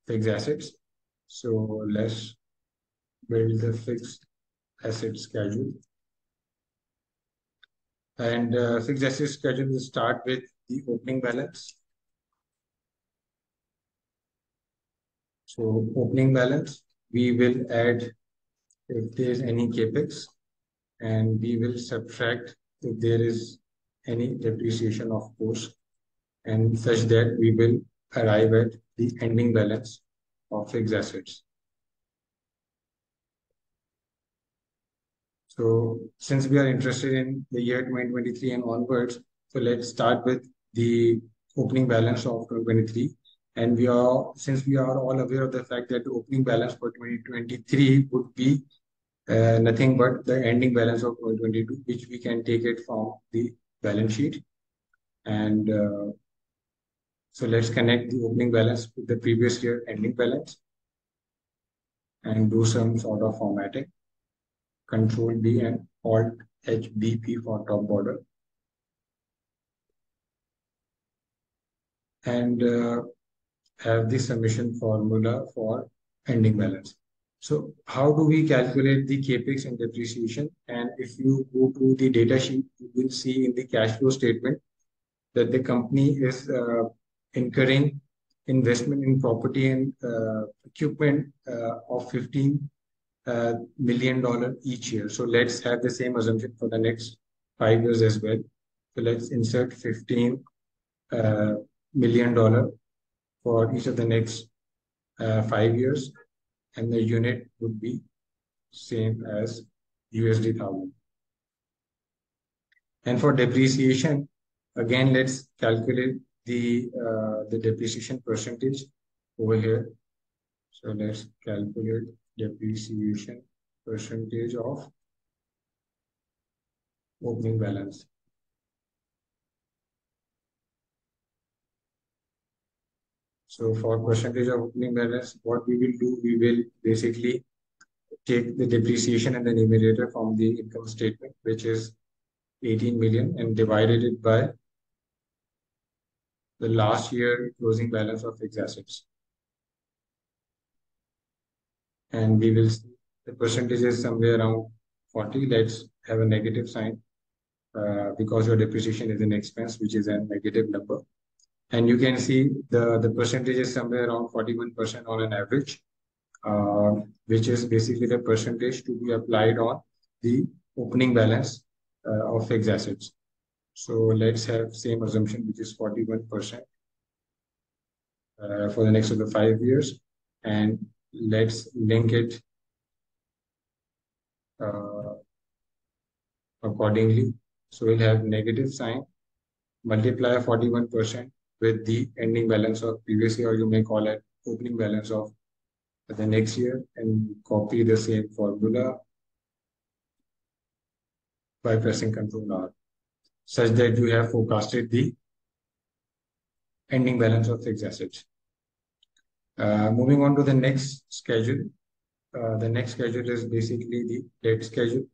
fixed assets. So let's build the fixed asset schedule. And uh, fixed asset schedule will start with the opening balance. So opening balance, we will add if there is any capex and we will subtract if there is any depreciation of course and such that we will arrive at the ending balance of fixed assets. So since we are interested in the year 2023 and onwards, so let's start with the opening balance of 2023. And we are, since we are all aware of the fact that the opening balance for 2023 would be uh, nothing but the ending balance of 2022, which we can take it from the balance sheet. And uh, so let's connect the opening balance with the previous year ending balance and do some sort of formatting. Control B and Alt HBP for top border. And uh, have the summation formula for ending balance. So how do we calculate the capex and depreciation? And if you go to the data sheet, you will see in the cash flow statement that the company is uh, incurring investment in property and uh, equipment uh, of 15 uh, million dollar each year. So let's have the same assumption for the next five years as well. So let's insert 15 uh, million dollar for each of the next uh, five years and the unit would be same as USD 1000. And for depreciation, again, let's calculate the, uh, the depreciation percentage over here. So let's calculate depreciation percentage of opening balance. So for percentage of opening balance, what we will do, we will basically take the depreciation and the numerator from the income statement, which is 18 million, and divided it by the last year closing balance of fixed assets. And we will see the percentage is somewhere around 40. Let's have a negative sign uh, because your depreciation is an expense, which is a negative number and you can see the, the percentage is somewhere around 41% on an average, uh, which is basically the percentage to be applied on the opening balance uh, of fixed assets. So let's have same assumption, which is 41% uh, for the next of the five years. And let's link it uh, accordingly. So we'll have negative sign, multiply 41% with the ending balance of previous year, or you may call it opening balance of the next year and copy the same formula by pressing Ctrl R such that you have forecasted the ending balance of fixed assets. Uh, moving on to the next schedule. Uh, the next schedule is basically the debt schedule.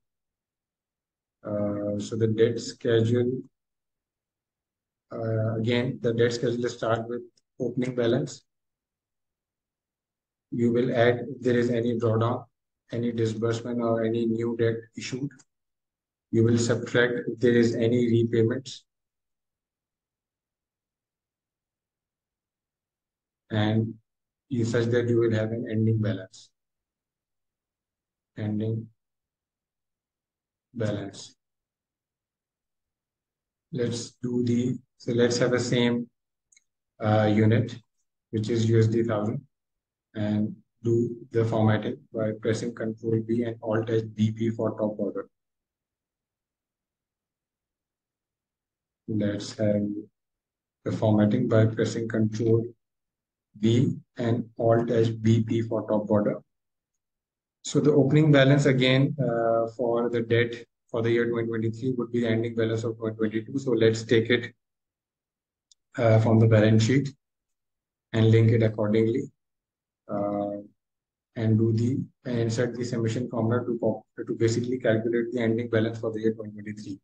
Uh, so the debt schedule again, the debt schedule start with opening balance. You will add if there is any drawdown, any disbursement or any new debt issued. You will subtract if there is any repayments. And you such that you will have an ending balance. Ending balance. Let's do the so let's have the same uh, unit, which is USD 1000. And do the formatting by pressing Control B and Alt H BP for top order. Let's have the formatting by pressing Control B and Alt H BP for top border. So the opening balance again uh, for the debt for the year 2023 would be the ending balance of 2022. So let's take it uh, from the balance sheet and link it accordingly. Uh, and do the and insert the summation formula to to basically calculate the ending balance for the year 2023.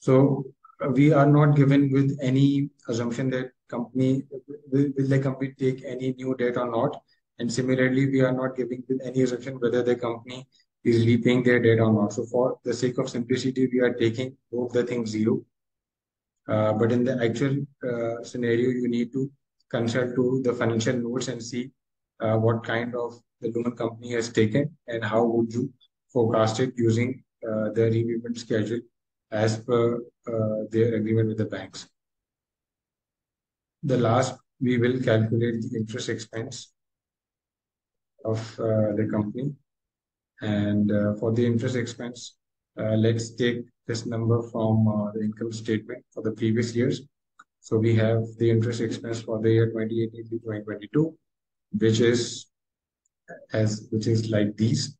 So we are not given with any assumption that company will, will the company take any new debt or not. And similarly, we are not giving with any assumption whether the company is repaying their debt or not. So for the sake of simplicity, we are taking both the things zero. Uh, but in the actual uh, scenario, you need to consult to the financial notes and see uh, what kind of the loan company has taken and how would you forecast it using uh, the repayment schedule as per uh, their agreement with the banks. The last, we will calculate the interest expense of uh, the company. And uh, for the interest expense, let's take this number from the income statement for the previous years. So we have the interest expense for the year 2018 to 2022, which is as which is like these.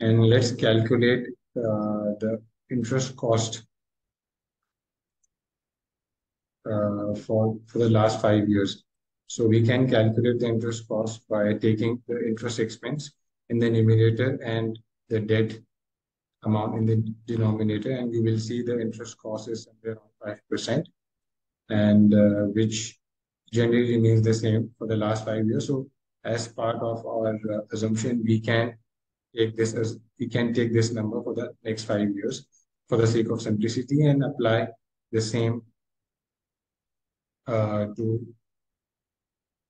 And let's calculate the interest cost uh, for, the last five years. So we can calculate the interest cost by taking the interest expense in the numerator and the debt amount in the denominator. And you will see the interest cost is somewhere around 5% and uh, which generally remains the same for the last five years. So as part of our uh, assumption, we can take this as we can take this number for the next five years for the sake of simplicity and apply the same uh, to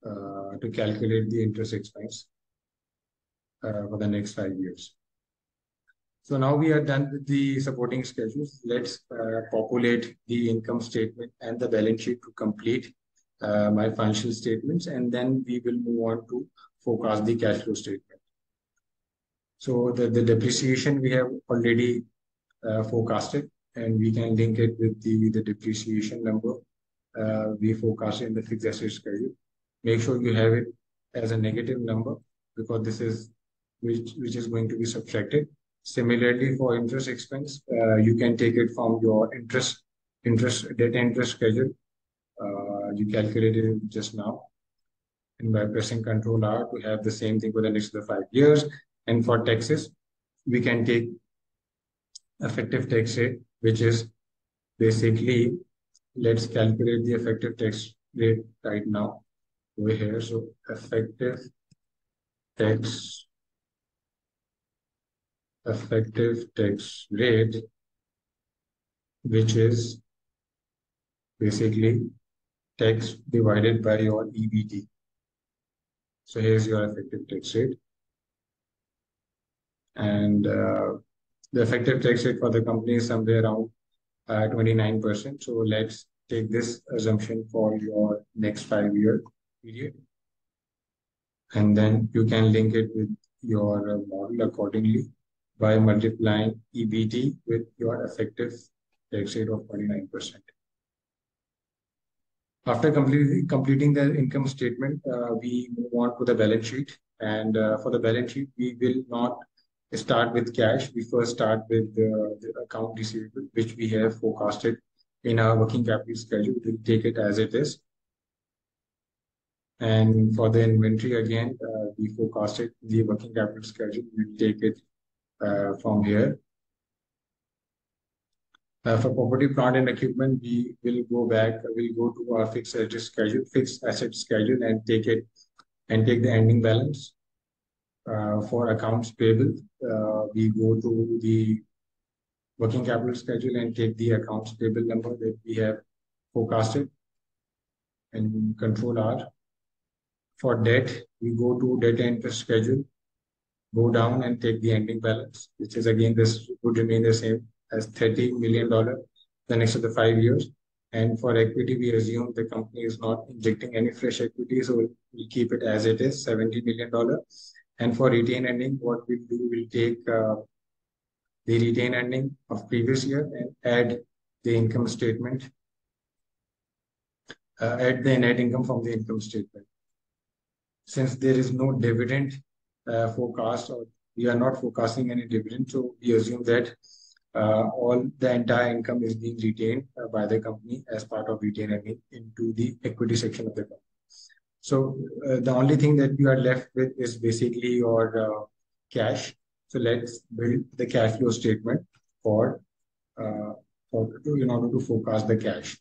uh, to calculate the interest expense uh, for the next five years. So now we are done with the supporting schedules. Let's uh, populate the income statement and the balance sheet to complete uh, my financial statements, and then we will move on to forecast the cash flow statement. So the, the depreciation we have already forecasted, and we can link it with the, depreciation number uh, we forecasted in the fixed asset schedule. Make sure you have it as a negative number because this is which, which is going to be subtracted. Similarly, for interest expense, uh, you can take it from your interest interest debt interest schedule uh, you calculated it just now. And by pressing Control R to have the same thing for the next five years. And for taxes, we can take effective tax rate, which is basically, let's calculate the effective tax rate right now over here. So effective tax effective tax rate, which is basically tax divided by your EBT. So here's your effective tax rate. And uh, the effective tax rate for the company is somewhere around uh, 29%. So let's take this assumption for your next five year period. And then you can link it with your uh, model accordingly by multiplying EBT with your effective tax rate of 29%. After completing completing the income statement, uh, we move on to the balance sheet. And uh, for the balance sheet, we will not start with cash. We first start with the, account receivable, which we have forecasted in our working capital schedule. We'll take it as it is. And for the inventory, again, uh, we forecasted the working capital schedule. We'll take it uh, from here. Uh, for property, plant, and equipment, we will go back, we'll go to our fixed asset schedule, fixed asset schedule, and take it and take the ending balance. Uh, for accounts payable, uh, we go to the working capital schedule and take the accounts payable number that we have forecasted and control R. For debt, we go to debt interest schedule, go down and take the ending balance, which is again, this would remain the same as $30 million the next of the five years. And for equity, we assume the company is not injecting any fresh equity, so we'll keep it as it is, $70 million. And for retained earning, what we'll do, we'll take uh, the retained earning of previous year and add the income statement, uh, add the net income from the income statement. Since there is no dividend uh, forecast or we are not forecasting any dividend, so we assume that uh, all the entire income is being retained uh, by the company as part of retained earning into the equity section of the company. So uh, the only thing that you are left with is basically your uh, cash. So let's build the cash flow statement for, uh, for in order to forecast the cash.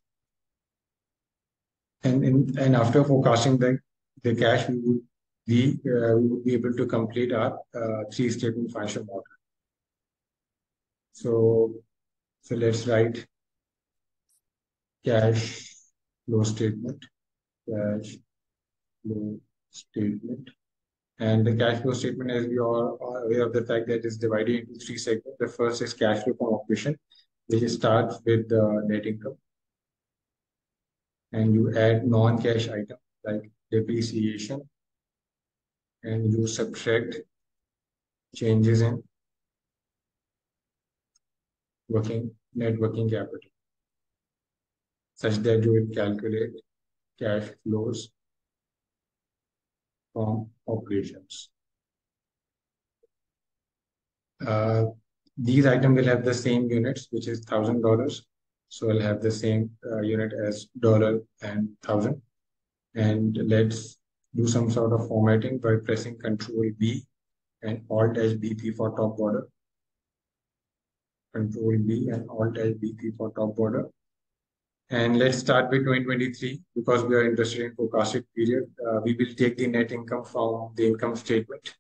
And in, and after forecasting the the cash, we would be uh, we would be able to complete our uh, three statement financial model. So so let's write cash flow statement, cash flow statement. And the cash flow statement, as we are aware of the fact that it's divided into three segments. The first is cash flow from operation, which starts with the net income. And you add non-cash item like depreciation, and you subtract changes in working net working capital such that you will calculate cash flows from operations. Uh, these items will have the same units, which is thousand dollars. So I'll have the same uh, unit as dollar and thousand. And let's do some sort of formatting by pressing Control B and Alt H BP for top border. Control B and Alt H BP for top border. And let's start with 2023 because we are interested in forecasted period. Uh, we will take the net income from the income statement.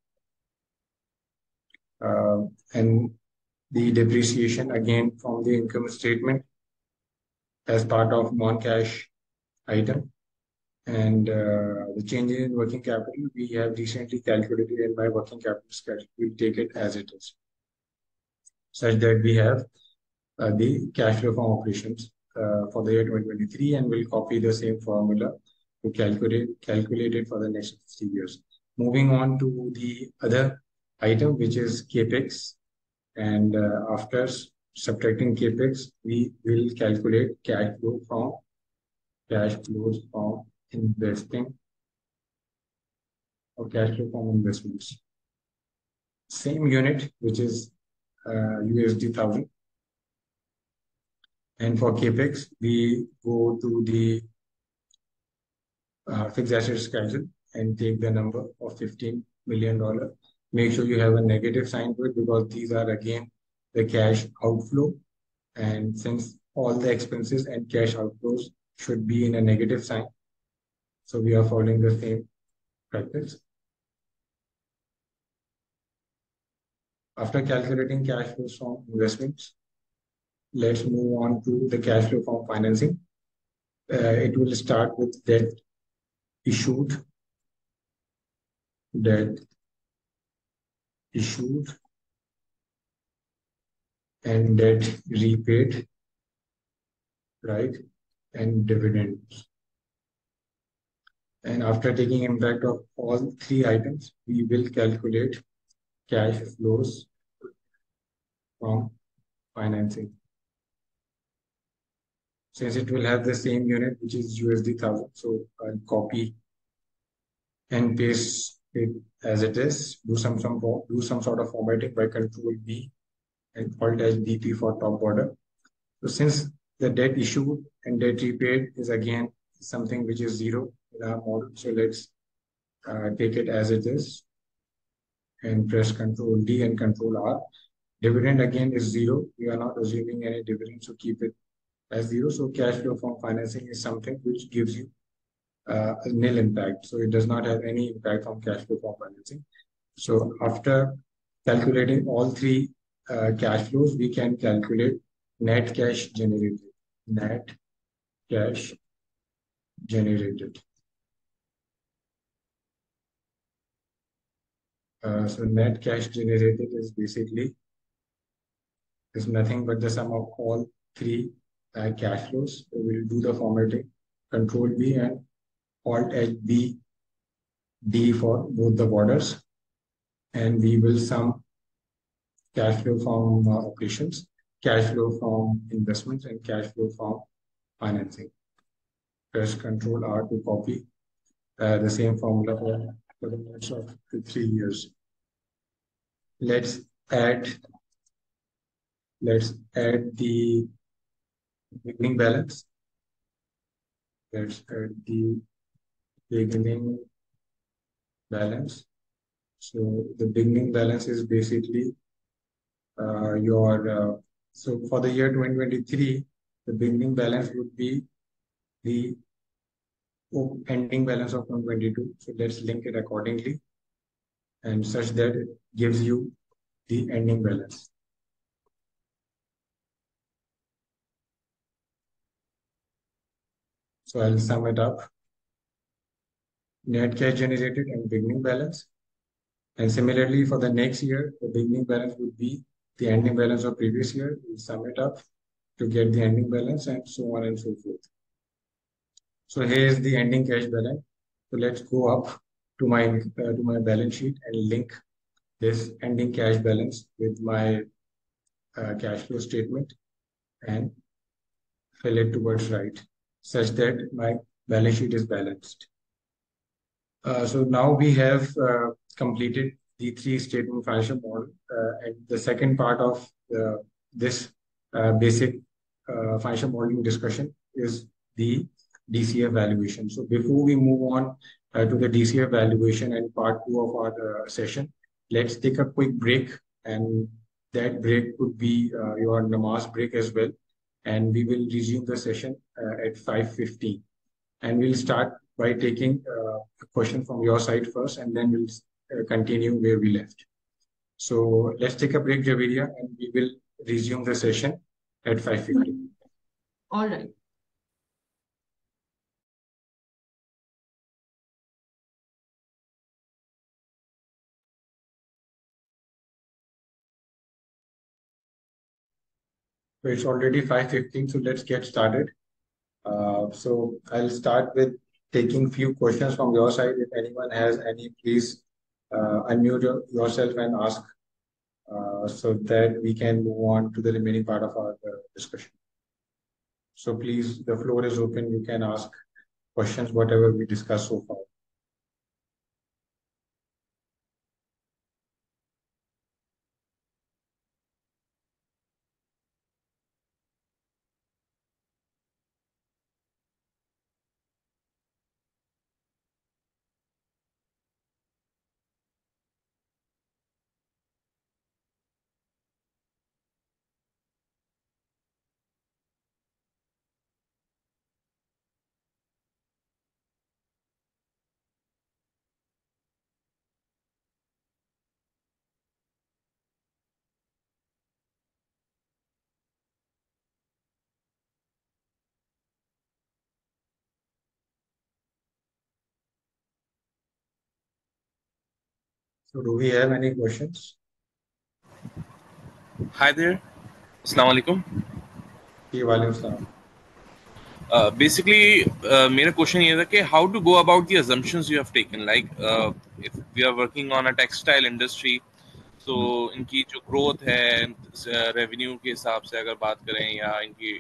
Uh, and the depreciation again from the income statement as part of non-cash item. And uh, the change in working capital, we have recently calculated in my working capital schedule. We'll take it as it is, such that we have uh, the cash flow from operations for the year 2023 and we'll copy the same formula to calculate calculate it for the next 50 years. Moving on to the other item, which is capex, and uh, after subtracting capex, we will calculate cash flow from cash flows from investing or cash flow from investments. Same unit, which is uh, USD thousand and for CapEx, we go to the uh, fixed assets schedule and take the number of $15 million. Make sure you have a negative sign to it because these are again the cash outflow. And since all the expenses and cash outflows should be in a negative sign, so we are following the same practice. After calculating cash flows from investments, let's move on to the cash flow from financing. Uh, it will start with debt issued, debt issued, and debt repaid, right? And dividends. And after taking impact of all three items, we will calculate cash flows from financing since it will have the same unit, which is USD 1000. So I'll copy and paste it as it is, do some, some, do some sort of formatting by control B and alt as BP for top border. So since the debt issued and debt repaid is again something which is zero in our model. So let's uh, take it as it is and press control D and control R. Dividend again is zero. We are not assuming any dividend, so keep it as zero. So cash flow from financing is something which gives you uh, a nil impact. So it does not have any impact on cash flow from financing. So after calculating all three uh, cash flows, we can calculate net cash generated. Net cash generated. Uh, so net cash generated is basically is nothing but the sum of all three uh, cash flows. So we'll do the formatting, Control B and Alt H B D for both the borders. and we will sum cash flow from uh, operations, cash flow from investments, and cash flow from financing. Press Control R to copy uh, the same formula for, for the next of the three years. Let's add let's add the beginning balance. Let's add the beginning balance. So the beginning balance is basically uh, your, uh, so for the year 2023, the beginning balance would be the ending balance of 2022. So let's link it accordingly and such that it gives you the ending balance. So I'll sum it up. Net cash generated and beginning balance. And similarly, for the next year, the beginning balance would be the ending balance of previous year. We'll sum it up to get the ending balance and so on and so forth. So here is the ending cash balance. So let's go up to my uh, to my balance sheet and link this ending cash balance with my uh, cash flow statement and fill it towards right such that my balance sheet is balanced. Uh, so now we have uh, completed the three statement financial model. Uh, and the second part of this uh, basic uh, financial modeling discussion is the DCF valuation. So before we move on to the DCF valuation and part two of our session, let's take a quick break and that break could be your namaz break as well and we will resume the session uh, at 5.15. And we'll start by taking uh, a question from your side first, and then we'll uh, continue where we left. So let's take a break, Javeria, and we will resume the session at 5.15. All right. So it's already 5.15, so let's get started. Uh, so I'll start with taking few questions from your side. If anyone has any, please uh, unmute yourself and ask uh, so that we can move on to the remaining part of our uh, discussion. So please, the floor is open. You can ask questions, whatever we discussed so far. So do we have any questions? Hi there. Assalamu alaikum. वालेकुम basically uh, uh, मेरा question ये था कि how to go about the assumptions you have taken like if we are working on a textile industry तो इनकी जो growth है uh, revenue के हिसाब से अगर बात करें या इनकी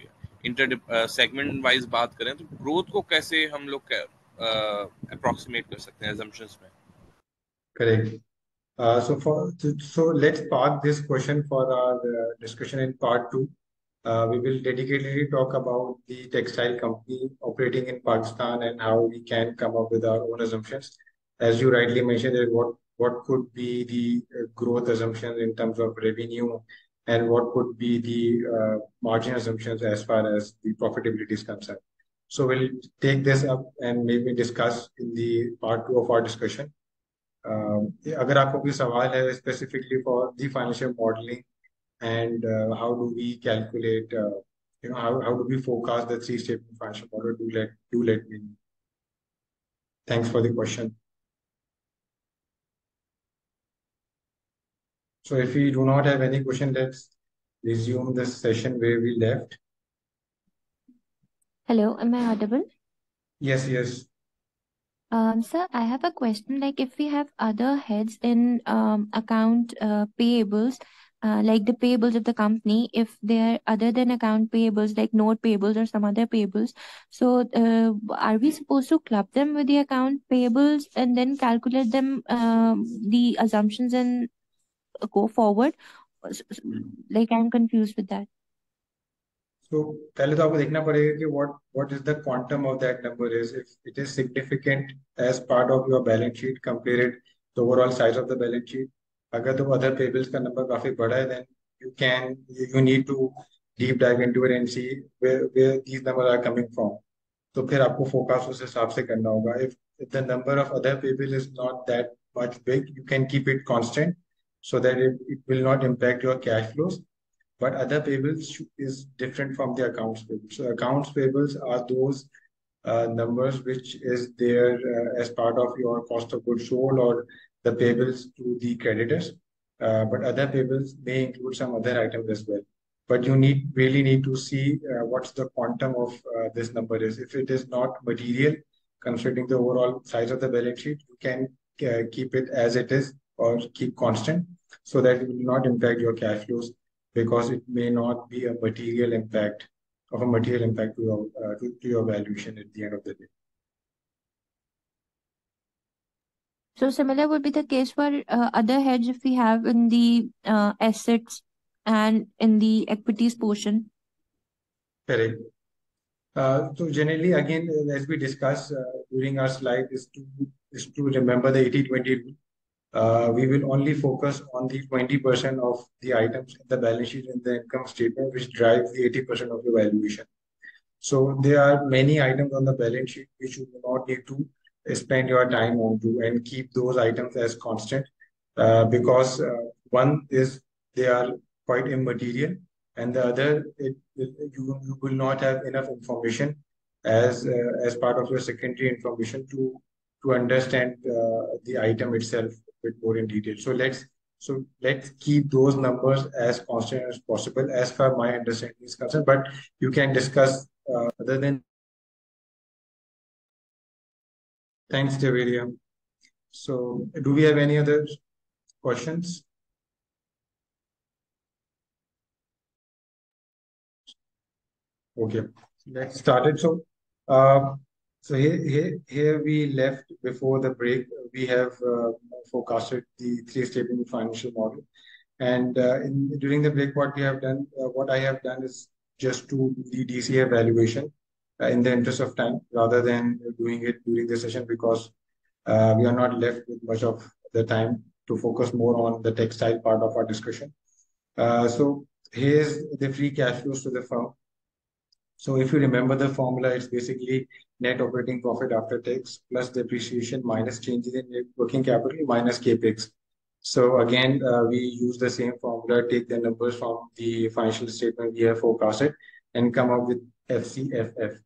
इंटर सेगमेंट वाइज बात करें तो ग्रोथ को कैसे हम लोग अप्रोक्सीमेट कर सकते हैं अजम्पशंस में correct Uh, so for so let's park this question for our uh, discussion in part two. Uh, we will dedicatedly talk about the textile company operating in Pakistan and how we can come up with our own assumptions. As you rightly mentioned, what what could be the uh, growth assumptions in terms of revenue and what could be the uh, margin assumptions as far as the profitability is concerned. So we'll take this up and maybe discuss in the part two of our discussion. अगर आपको कोई सवाल है specifically for the financial modelling and uh, how do we calculate uh, you know how, how do we forecast the three statement financial model do let do let me know thanks for the question so if we do not have any question let's resume the session where we left hello am i audible yes yes Um, sir, I have a question. Like, if we have other heads in um, account uh, payables, uh, like the payables of the company, if they're other than account payables, like note payables or some other payables, so uh, are we supposed to club them with the account payables and then calculate them um, the assumptions and go forward? Like, I'm confused with that. So पहले तो आपको देखना पड़ेगा कि what what is the quantum of that number is if it is significant as part of your balance sheet compared the overall size of the balance sheet अगर तो other payables का number काफी बड़ा है then you can you need to deep dive into it and see where where these numbers are coming from तो फिर आपको focus उस हिसाब से करना होगा if, if the number of other people is not that much big you can keep it constant so that it, it will not impact your cash flows but other payables is different from the accounts payables. So accounts payables are those uh, numbers which is there uh, as part of your cost of goods sold or the payables to the creditors. Uh, but other payables may include some other items as well. But you need really need to see uh, what's the quantum of uh, this number is. If it is not material, considering the overall size of the balance sheet, you can uh, keep it as it is or keep constant so that it will not impact your cash flows because it may not be a material impact of a material impact to your uh, to, to, your valuation at the end of the day. So similar would be the case for uh, other hedge if we have in the uh, assets and in the equities portion. Correct. Uh, so generally, again, as we discussed uh, during our slide, is to is to remember the 80-20 rule we will only focus on the 20% of the items in the balance sheet and the income statement, which drive the 80% of the valuation. So there are many items on the balance sheet which you do not need to spend your time on to and keep those items as constant uh, because uh, one is they are quite immaterial and the other it, it, you, you will not have enough information as uh, as part of your secondary information to to understand uh, the item itself bit more in detail. So let's so let's keep those numbers as constant as possible, as far my understanding is concerned. But you can discuss uh, other than. Thanks, Javeria. So, do we have any other questions? Okay, let's start it. So, uh, so here, here, here we left before the break. We have uh, forecasted the three-statement financial model, and uh, in, during the break, what we have done, uh, what I have done is just to the DCF evaluation uh, in the interest of time, rather than doing it during the session because uh, we are not left with much of the time to focus more on the textile part of our discussion. Uh, so here's the free cash flows to the firm so if you remember the formula, it's basically net operating profit after tax plus depreciation minus changes in working capital minus capex. So again, uh, we use the same formula, take the numbers from the financial statement we have forecasted and come up with FCFF.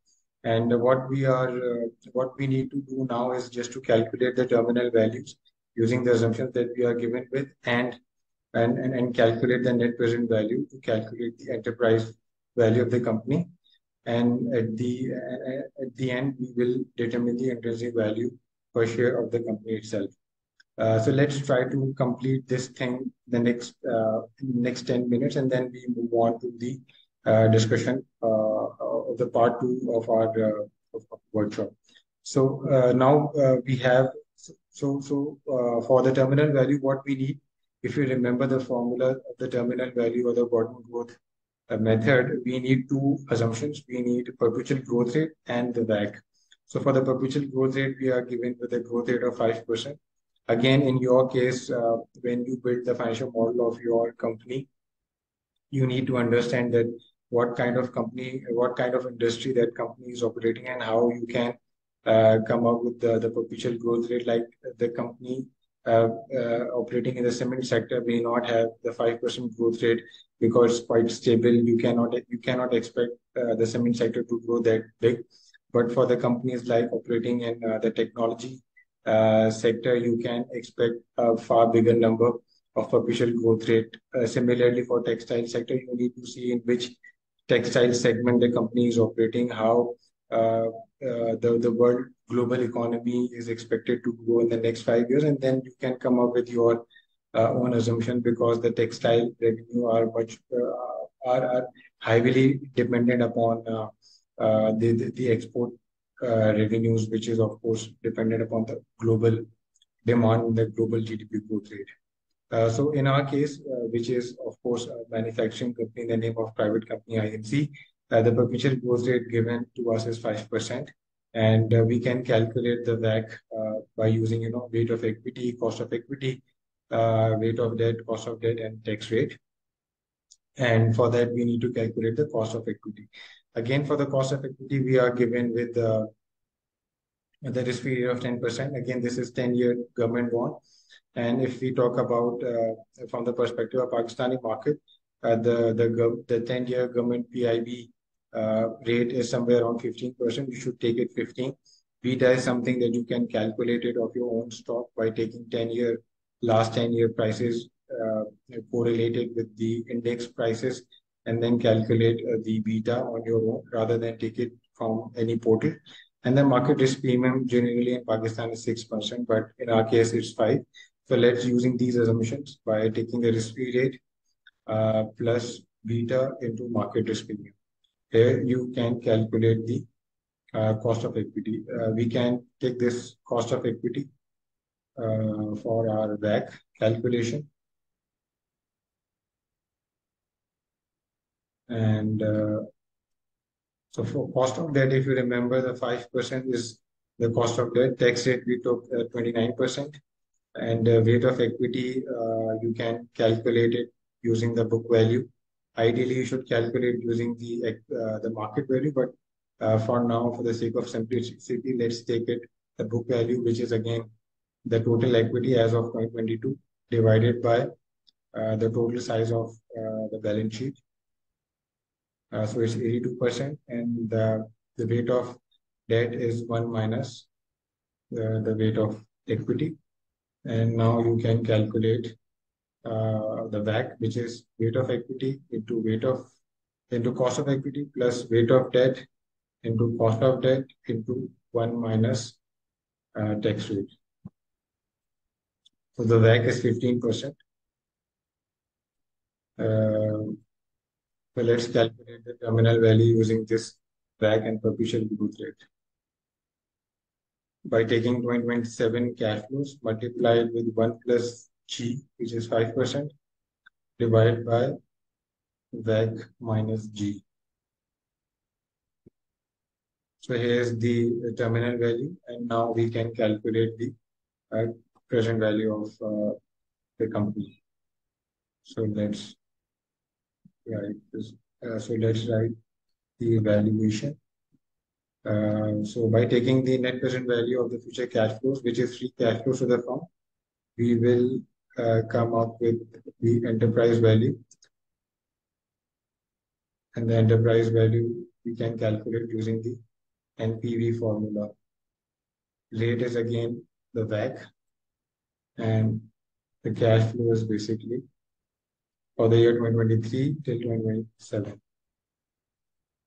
And what we are, uh, what we need to do now is just to calculate the terminal values using the assumptions that we are given with and, and, and, and calculate the net present value to calculate the enterprise value of the company and at the at the end we will determine the intrinsic value per share of the company itself. Uh, so let's try to complete this thing the next uh, next 10 minutes and then we move on to the uh, discussion uh, of the part two of our uh, of, workshop. So uh, now we have so so for the terminal value what we need if you remember the formula of the terminal value or the Gordon growth method, we need two assumptions. We need perpetual growth rate and the WACC. So for the perpetual growth rate, we are given with a growth rate of 5%. Again, in your case, uh, when you build the financial model of your company, you need to understand that what kind of company, what kind of industry that company is operating and how you can uh, come up with the, the perpetual growth rate like the company Uh, operating in the cement sector may not have the 5% growth rate because quite stable. You cannot you cannot expect uh, the cement sector to grow that big. But for the companies like operating in uh, the technology uh, sector, you can expect a far bigger number of perpetual growth rate. Similarly, for textile sector, you need to see in which textile segment the company is operating, how uh, the, the world global economy is expected to grow in the next five years, and then you can come up with your uh, own assumption because the textile revenue are much uh, are, are heavily dependent upon uh, uh, the, the, the export revenues, which is of course dependent upon the global demand, the global GDP growth rate. So in our case, which is of course a manufacturing company in the name of private company uh, the perpetual growth rate given to us is 5%. And uh, we can calculate the WACC uh, by using, you know, rate of equity, cost of equity, rate of debt, cost of debt, and tax rate. And for that, we need to calculate the cost of equity. Again, for the cost of equity, we are given with the, risk period of 10%. Again, this is 10-year government bond. And if we talk about uh, from the perspective of Pakistani market, uh, the 10-year government PIB uh, rate is somewhere around 15%. You should take it 15. Beta is something that you can calculate it of your own stock by taking 10-year last 10-year prices uh, correlated with the index prices and then calculate uh, the beta on your own rather than take it from any portal. And the market risk premium generally in Pakistan is 6%, but in our case it's 5 so let's using these assumptions by taking the risk-free rate uh, plus beta into market risk premium. Here you can calculate the uh, cost of equity. Uh, we can take this cost of equity uh, for our WACC calculation. And uh, so for cost of debt, if you remember, the 5% is the cost of debt. Tax rate, we took 29%. Uh, and weight of equity, uh, you can calculate it using the book value. Ideally, you should calculate using the uh, the market value, but uh, for now, for the sake of simplicity, let's take it the book value, which is again the total equity as of 2022 divided by uh, the total size of uh, the balance sheet. so it's 82%, and the, the weight of debt is 1 minus the, the weight of equity. And now you can calculate uh, the WACC, which is weight of equity into weight of into cost of equity plus weight of debt into cost of debt into 1 minus uh, tax rate. So the WACC is 15%. Uh, so let's calculate the terminal value using this WACC and perpetual growth rate by taking 2027 cash flows multiplied with 1 plus G, which is 5%, divided by WACC minus G. So here's the terminal value, and now we can calculate the uh, present value of uh, the company. So let's write this. Uh, so let's write the valuation uh, so by taking the net present value of the future cash flows, which is free cash flows to the firm, we will uh, come up with the enterprise value. And the enterprise value we can calculate using the NPV formula. Rate is again the WACC and the cash flow is basically for the year 2023 till 2027.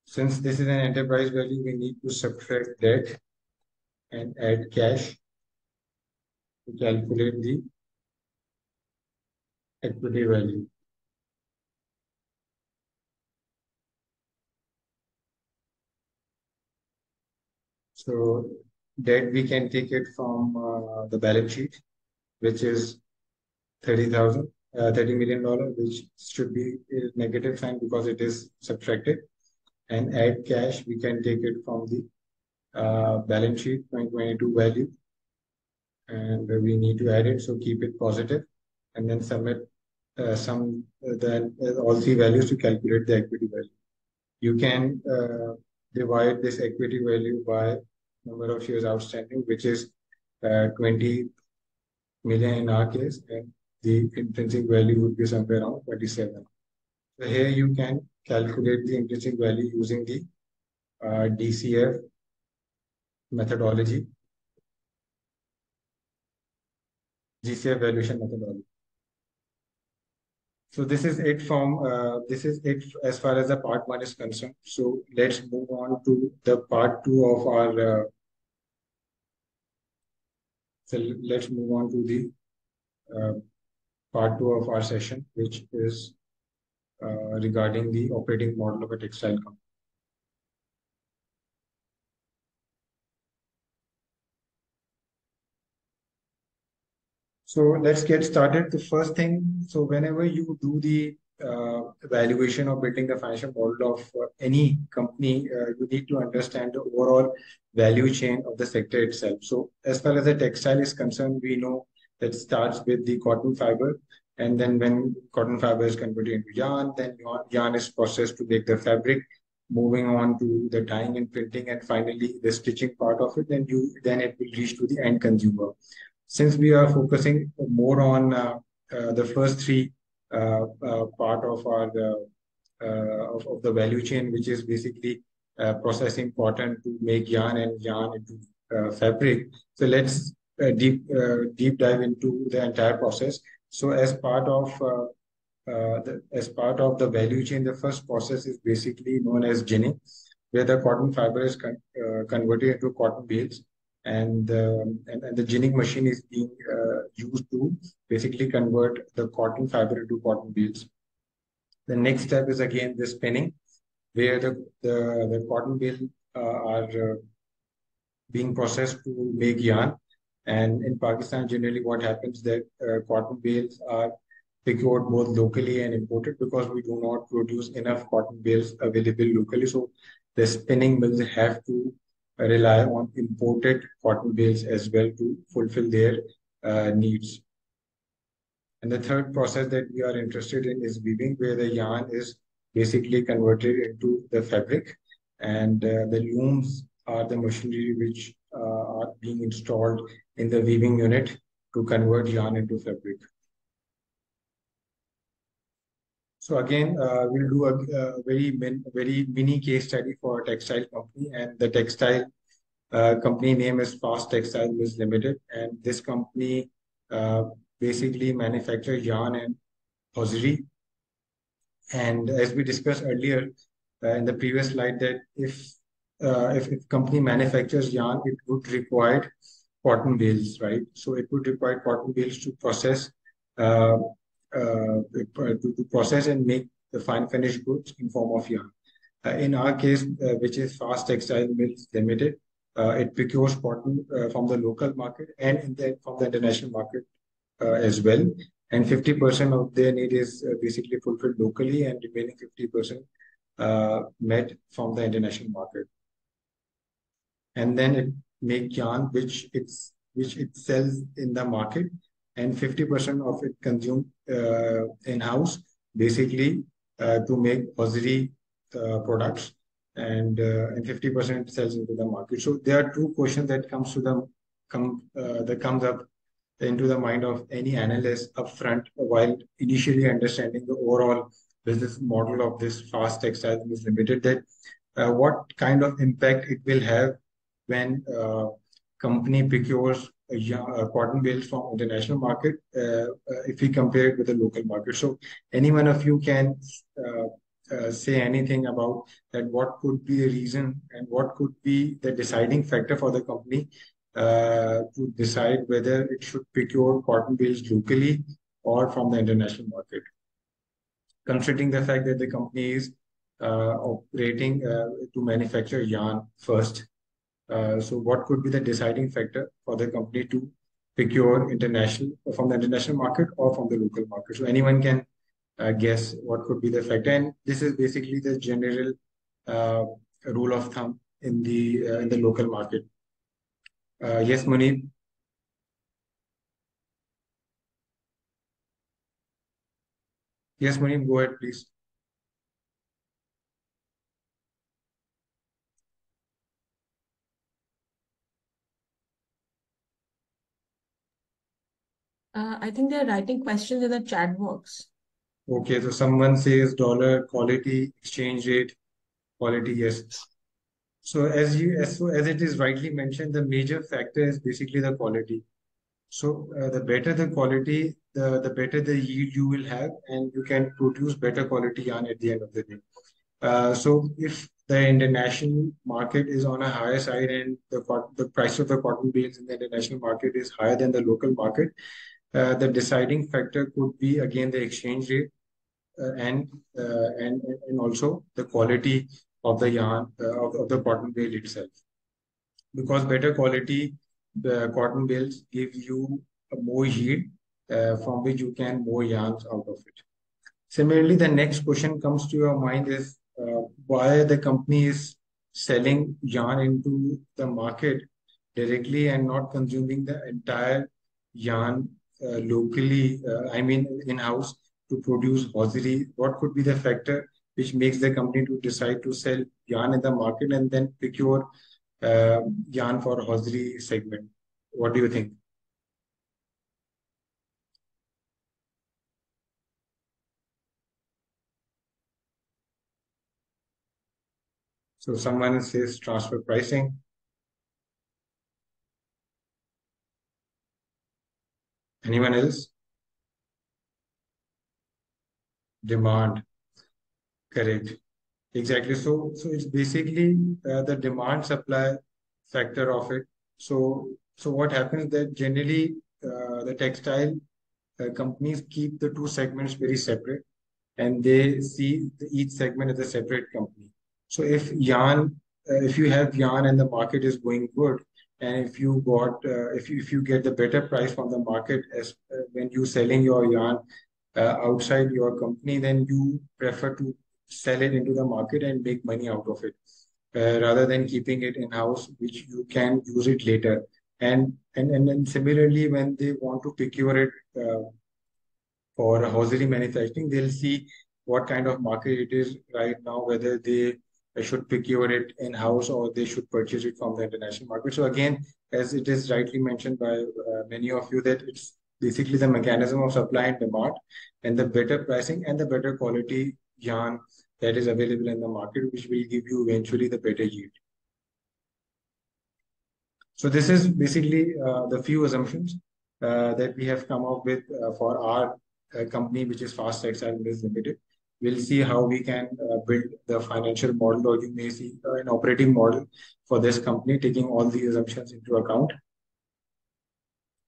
Since this is an enterprise value, we need to subtract debt and add cash to calculate the equity value. So debt, we can take it from uh, the balance sheet, which is 30,000, uh, $30 million, which should be negative sign because it is subtracted and add cash, we can take it from the uh, balance sheet 2022 value. And we need to add it, so keep it positive and then submit uh, some uh, then uh, all three values to calculate the equity value. You can uh, divide this equity value by number of shares outstanding, which is uh, 20 million in our case, and the intrinsic value would be somewhere around 27. So here you can calculate the intrinsic value using the uh, DCF methodology, DCF valuation methodology. So this is it from uh, this is it as far as the part one is concerned. So let's move on to the part two of our. Uh, so let's move on to the uh, part two of our session, which is uh, regarding the operating model of a textile company. So let's get started. The first thing, so whenever you do the uh, evaluation of building the financial model of uh, any company, uh, you need to understand the overall value chain of the sector itself. So as far as the textile is concerned, we know that starts with the cotton fiber. And then when cotton fiber is converted into yarn, then yarn is processed to make the fabric, moving on to the dyeing and printing, and finally the stitching part of it. Then you then it will reach to the end consumer. Since we are focusing more on uh, uh, the first three uh, part of our of, of the value chain, which is basically processing cotton to make yarn and yarn into fabric. So let's deep deep dive into the entire process. So as part of uh, the, as part of the value chain, the first process is basically known as ginning, where the cotton fiber is con uh, converted into cotton bales, and, um, and, and the ginning machine is being uh, used to basically convert the cotton fiber into cotton bales. The next step is again the spinning, where the the, the cotton bale are being processed to make yarn and in Pakistan, generally what happens that uh, cotton bales are procured both locally and imported because we do not produce enough cotton bales available locally. So the spinning mills have to rely on imported cotton bales as well to fulfill their uh, needs. And the third process that we are interested in is weaving, where the yarn is basically converted into the fabric, and uh, the looms are the machinery which uh, are being installed in the weaving unit to convert yarn into fabric. So again, uh, we'll do a, a very min, very mini case study for a textile company, and the textile uh, company name is Fast Textile Mills Limited, and this company uh, basically manufactures yarn and hosiery. And as we discussed earlier in the previous slide, that if uh, if, if company manufactures yarn, it would require cotton bales, right? So it would require cotton bales to process, uh, process and make the fine finished goods in form of yarn. Uh, in our case, uh, which is Fast Textile Mills Limited, uh, it procures cotton from the local market and the, from the international market as well. And 50% of their need is basically fulfilled locally and remaining 50% met from the international market and then it make yarn which it's which it sells in the market and 50% of it consumed uh, in-house basically uh, to make hosiery uh, products and uh, and 50% sells into the market. So there are two questions that comes to them come uh, that comes up into the mind of any analyst upfront while initially understanding the overall business model of this fast textiles limited that uh, what kind of impact it will have when company procures cotton bales from international market uh, uh, if we compare it with the local market. So any one of you can uh, say anything about that what could be a reason and what could be the deciding factor for the company uh, to decide whether it should procure cotton bales locally or from the international market. Considering the fact that the company is uh, operating to manufacture yarn first uh, so what could be the deciding factor for the company to procure international from the international market or from the local market? So anyone can uh, guess what could be the factor, and this is basically the general uh, rule of thumb in the uh, in the local market. Uh, yes, Munib. Yes, Munib, go ahead, please. Uh, I think they're writing questions in the chat box. Okay, so someone says dollar quality, exchange rate, quality, yes. So as you as so as it is rightly mentioned, the major factor is basically the quality. So uh, the better the quality, the the better the yield you will have, and you can produce better quality yarn at the end of the day. Uh, so if the international market is on a higher side and the the price of the cotton bales in the international market is higher than the local market, uh, the deciding factor could be again the exchange rate uh, and uh, and and also the quality of the yarn uh, of, of the cotton bale itself. Because better quality cotton bales give you more yield uh, from which you can more yarns out of it. Similarly, the next question comes to your mind is why the company is selling yarn into the market directly and not consuming the entire yarn locally, uh, I mean in-house, to produce hosiery? What could be the factor which makes the company to decide to sell yarn in the market and then procure uh, yarn for hosiery segment? What do you think? So someone says transfer pricing. Anyone else? Demand. Correct. Exactly. So, so it's basically uh, the demand supply factor of it. So, so what happens that generally uh, the textile uh, companies keep the two segments very separate, and they see the, each segment as a separate company. So if yarn, uh, if you have yarn and the market is going good, and if you got, uh, if you if you get the better price from the market as uh, when you selling your yarn uh, outside your company, then you prefer to sell it into the market and make money out of it, uh, rather than keeping it in house, which you can use it later. And and and then similarly, when they want to procure it uh, for hosiery manufacturing, they'll see what kind of market it is right now, whether they should procure it in-house or they should purchase it from the international market. So again, as it is rightly mentioned by uh, many of you, that it's basically the mechanism of supply and demand and the better pricing and the better quality yarn that is available in the market, which will give you eventually the better yield. So this is basically uh, the few assumptions uh, that we have come up with uh, for our uh, company, which is Fast Textile Mills Limited we'll see how we can uh, build the financial model or you may see uh, an operating model for this company taking all the assumptions into account.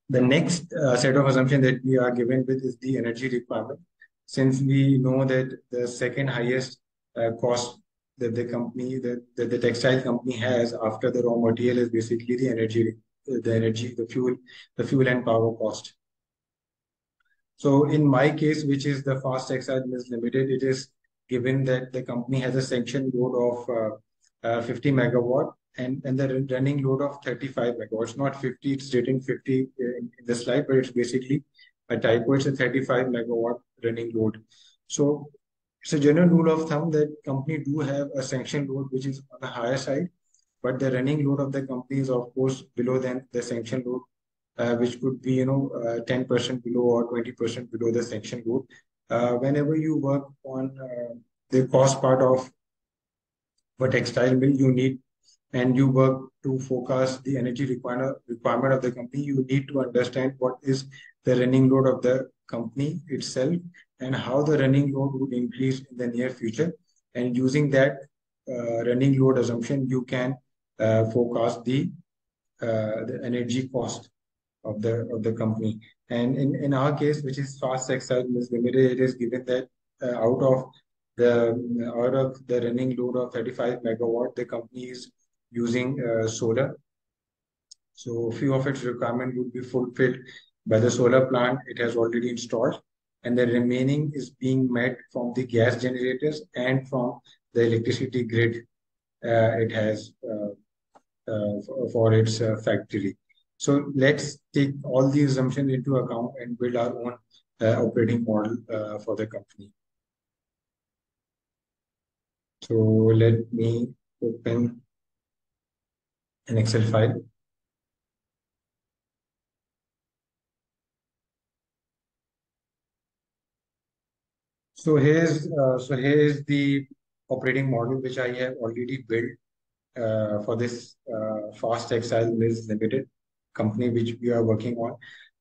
The next uh, set of assumptions that we are given with is the energy requirement. Since we know that the second highest uh, cost that the company, that, that the textile company has after the raw material is basically the energy, the energy, the fuel, the fuel and power cost. So in my case, which is the Fast Textile Mills Limited, it is given that the company has a sanction load of uh, uh, 50 megawatt and, and the running load of 35 megawatts, not 50, it's written 50 in, the slide, but it's basically a typo, it's a 35 megawatt running load. So it's a general rule of thumb that company do have a sanction load which is on the higher side, but the running load of the company is of course below than the sanction load which could be, you know, 10% uh, below or 20% below the sanction load. Uh, whenever you work on the cost part of a textile mill, you need and you work to forecast the energy requirement requirement of the company, you need to understand what is the running load of the company itself and how the running load would increase in the near future. And using that uh, running load assumption, you can uh, forecast the uh, the energy cost of the of the company. And in, in our case, which is Fast Textile Mills Limited, it is given that uh, out of the out of the running load of 35 megawatt, the company is using uh, solar. So few of its requirement would be fulfilled by the solar plant it has already installed, and the remaining is being met from the gas generators and from the electricity grid uh, it has uh, uh, for, for, its uh, factory. So let's take all these assumptions into account and build our own uh, operating model uh, for the company. So let me open an Excel file. So here's uh, so here's the operating model which I have already built uh, for this uh, Fast Textile Mills Limited company which we are working on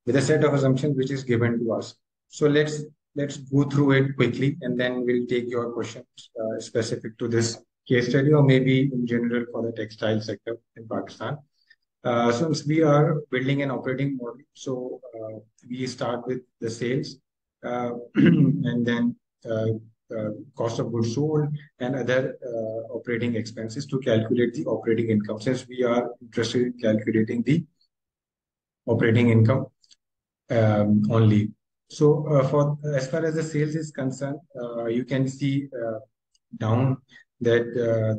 with a set of assumptions which is given to us. So let's let's go through it quickly and then we'll take your questions uh, specific to this case study or maybe in general for the textile sector in Pakistan. Uh, since we are building an operating model, so uh, we start with the sales uh, and then uh, uh, cost of goods sold and other operating expenses to calculate the operating income. Since we are interested in calculating the operating income um, only. So for as far as the sales is concerned, you can see down that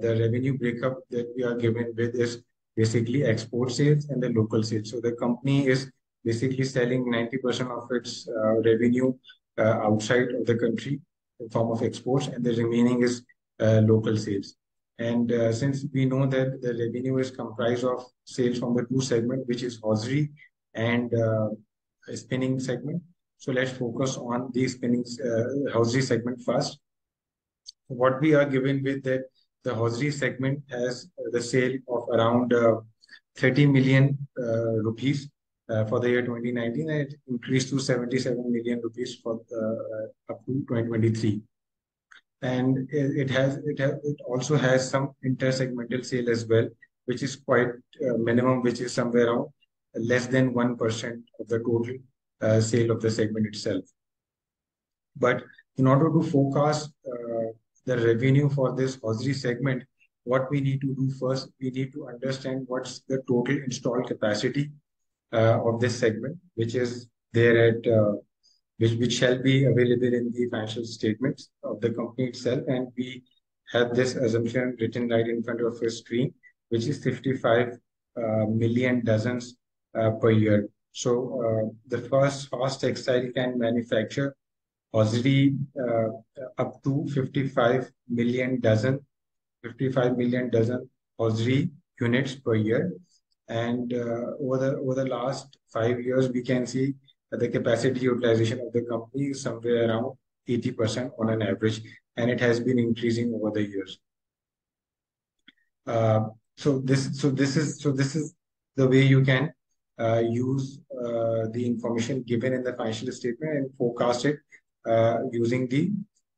the revenue breakup that we are given with is basically export sales and the local sales. So the company is basically selling 90% of its uh, revenue uh, outside of the country in form of exports, and the remaining is uh, local sales. And uh, since we know that the revenue is comprised of sales from the two segments, which is hosiery and uh, spinning segment, so let's focus on the spinning uh, hosiery segment first. What we are given with that the hosiery segment has the sale of around uh, 30 million rupees for the year 2019 and it increased to 77 million rupees for up to 2023 and it has it has it also has some intersegmental sale as well which is quite uh, minimum which is somewhere around less than 1% of the total uh, sale of the segment itself. But in order to forecast uh, the revenue for this hosiery segment, what we need to do first, we need to understand what's the total installed capacity uh, of this segment, which is there at uh, which which shall be available in the financial statements of the company itself, and we have this assumption written right in front of a screen, which is 55 uh, million dozens per year. So uh, the first fast textile can manufacture hosiery uh, up to 55 million dozen, 55 million dozen hosiery units per year. And uh, over the over the last five years, we can see that the capacity utilization of the company is somewhere around 80% on an average, and it has been increasing over the years. Uh, so this so this is so this is the way you can uh, use uh, the information given in the financial statement and forecast it uh, using the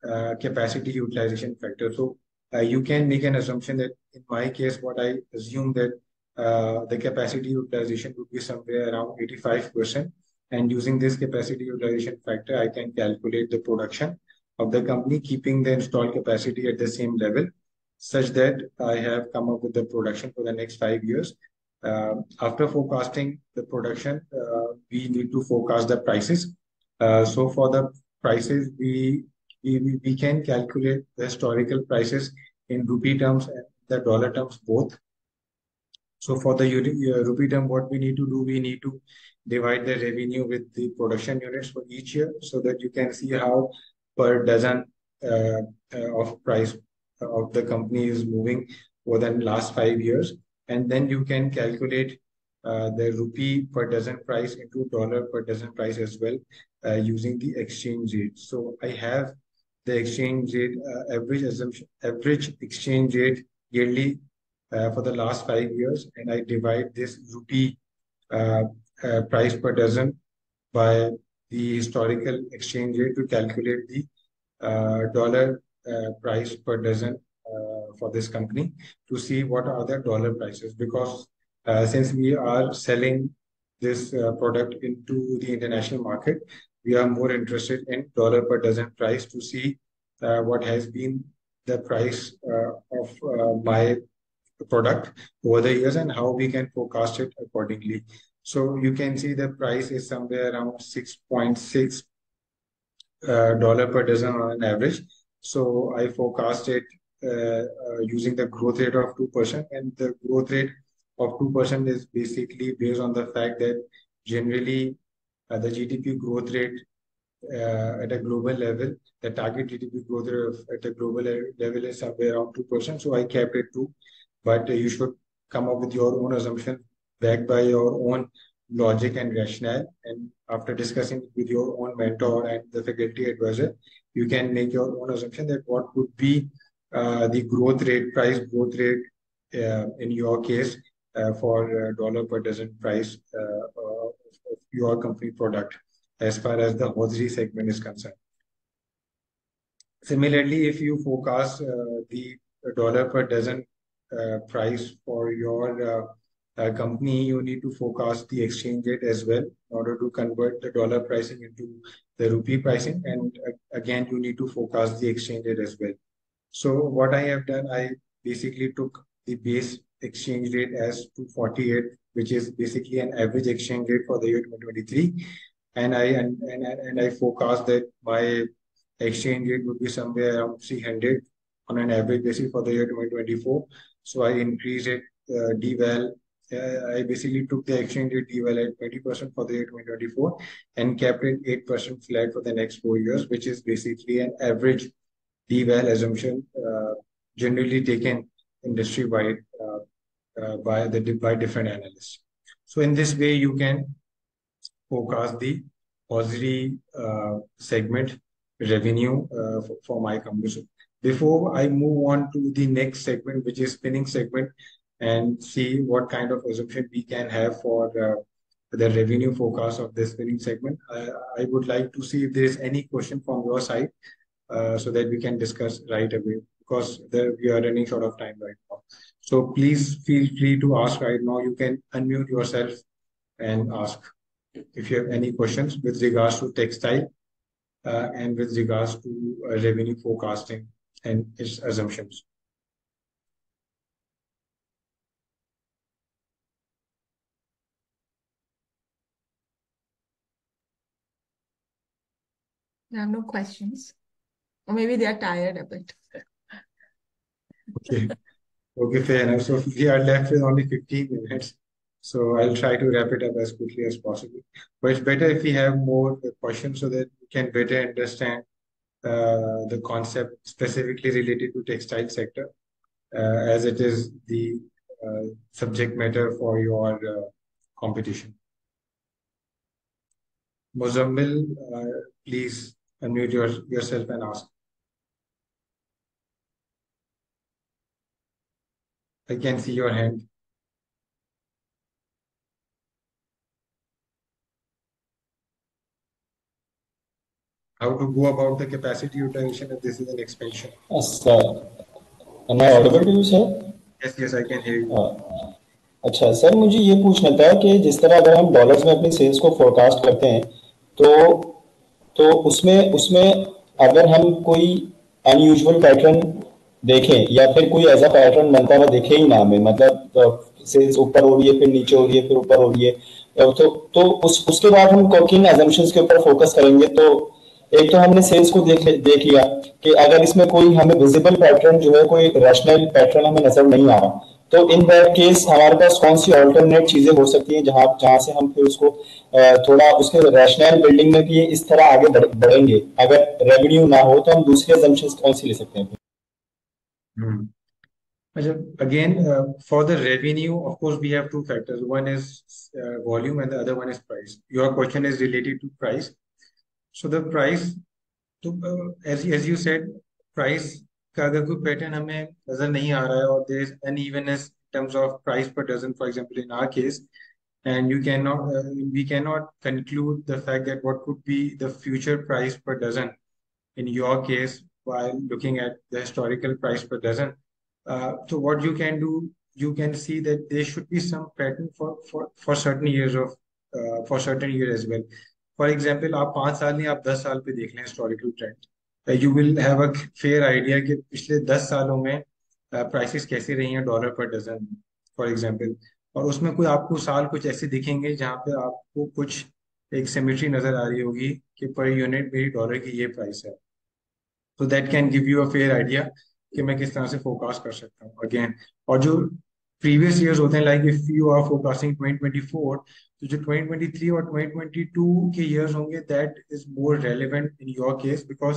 uh, capacity utilization factor. So uh, you can make an assumption that in my case, what I assume that the capacity utilization would be somewhere around 85%. And using this capacity utilization factor, I can calculate the production of the company, keeping the installed capacity at the same level, such that I have come up with the production for the next five years. Uh, after forecasting the production, uh, we need to forecast the prices. Uh, so for the prices, we, we, we can calculate the historical prices in rupee terms and the dollar terms both. So for the rupee term, what we need to do, we need to divide the revenue with the production units for each year so that you can see how per dozen of price of the company is moving over the last five years. And then you can calculate uh, the rupee per dozen price into dollar per dozen price as well uh, using the exchange rate. So I have the exchange rate uh, average assumption average exchange rate yearly uh, for the last five years, and I divide this rupee uh, price per dozen by the historical exchange rate to calculate the dollar price per dozen for this company to see what are the dollar prices because uh, since we are selling this uh, product into the international market, we are more interested in dollar per dozen price to see uh, what has been the price of my product over the years and how we can forecast it accordingly. So you can see the price is somewhere around 6.6 uh, dollar per dozen on an average. So I forecast it uh, uh, using the growth rate of 2% and the growth rate of 2% is basically based on the fact that generally uh, the GDP growth rate uh, at a global level, the target GDP growth rate at a global level is somewhere around 2%. So I kept it too, but uh, you should come up with your own assumption backed by your own logic and rationale. And after discussing with your own mentor and the faculty advisor, you can make your own assumption that what would be uh, the growth rate, price growth rate uh, in your case uh, for uh, dollar per dozen price uh, of your company product as far as the hosiery segment is concerned. Similarly, if you forecast the dollar per dozen uh, price for your uh, company, you need to forecast the exchange rate as well in order to convert the dollar pricing into the rupee pricing. And again, you need to forecast the exchange rate as well. So what I have done, I basically took the base exchange rate as 248, which is basically an average exchange rate for the year 2023. And I and, and, and I forecast that my exchange rate would be somewhere around 300 on an average basis for the year 2024. So I increased it uh, deval. Uh, I basically took the exchange rate deval at 20% for the year 2024 and kept it 8% flat for the next four years, which is basically an average deval assumption uh, generally taken industry-wide uh, uh, by the by different analysts. So in this way, you can forecast the positive uh, segment revenue uh, for, for, my company. Before I move on to the next segment, which is spinning segment, and see what kind of assumption we can have for uh, the revenue forecast of this spinning segment, I, I, would like to see if there is any question from your side uh, so that we can discuss right away because there, we are running short of time right now. So please feel free to ask right now. You can unmute yourself and ask if you have any questions with regards to textile uh, and with regards to uh, revenue forecasting and its assumptions. I have no questions. Maybe they are tired a bit. okay. Okay, fair enough. So we are left with only 15 minutes. So I'll try to wrap it up as quickly as possible. But it's better if we have more questions so that we can better understand uh, the concept specifically related to textile sector, uh, as it is the uh, subject matter for your uh, competition. Muzammil, uh, please unmute your, yourself and ask. I can see your hand. How to go about the capacity utilization if this is an expansion? Yes, sir. Am I audible to you, sir? Yes, yes, I can hear you. हाँ अच्छा sir मुझे ये पूछना था कि जिस तरह अगर हम डॉलर्स में अपनी सेल्स को फोरकास्ट करते हैं तो तो उसमें उसमें अगर हम कोई अनयूजुअल पैटर्न देखें, या फिर कोई ऐसा पैटर्न बनता हुआ देखे ही ना हमें मतलब तो सेल्स ऊपर हो रही है, फिर नीचे हो रही है, फिर ऊपर हो रही है तो तो उस, उसके बाद हम किन एजम्पन्स के ऊपर फोकस करेंगे तो एक तो हमने सेल्स को देख देख लिया कि अगर इसमें कोई हमें विजिबल पैटर्न जो है, कोई रैशनल पैटर्न हमें नज़र नहीं आ रहा तो इन दैट केस हमारे पास कौन सी ऑल्टरनेट चीज़ें हो सकती हैं, जहाँ जहाँ से हम फिर उसको थोड़ा उसके रैशनल बिल्डिंग में भी इस तरह आगे बढ़ेंगे, अगर रेवेन्यू ना हो तो हम दूसरे एजम्पन्स कौन सी ले सकते हैं? Hmm. Again, uh, for the revenue, of course, we have two factors. One is uh, volume and the other one is price. Your question is related to price. So the price, to, uh, as, as you said, price का अगर कोई pattern हमें नजर नहीं आ रहा है और there is unevenness in terms of price per dozen, for example, in our case, and you cannot, uh, we cannot conclude the fact that what could be the future price per dozen in your case while looking at the historical price per dozen. Uh, so what you can do, you can see that there should be some pattern for for for certain years of uh, for certain year as well. For example, आप पाँच साल नहीं आप दस साल पे देख लें historical trend. Uh, you will have a fair idea कि पिछले दस सालों में प्राइसेस uh, कैसे रही हैं डॉलर पर डजन फॉर एग्जांपल और उसमें कोई आपको साल कुछ ऐसे दिखेंगे जहाँ पे आपको कुछ एक सिमेट्री नज़र आ रही होगी कि पर यूनिट मेरी डॉलर की ये प्राइस है तो that can give you a fair idea कि मैं किस तरह से फोकस कर सकता हूँ। अगेन और जो प्रीवियस ईयर्स होते हैं like if you are focusing 2024 तो जो 2023 और 2022 के ईयर्स होंगे that is more relevant in your case because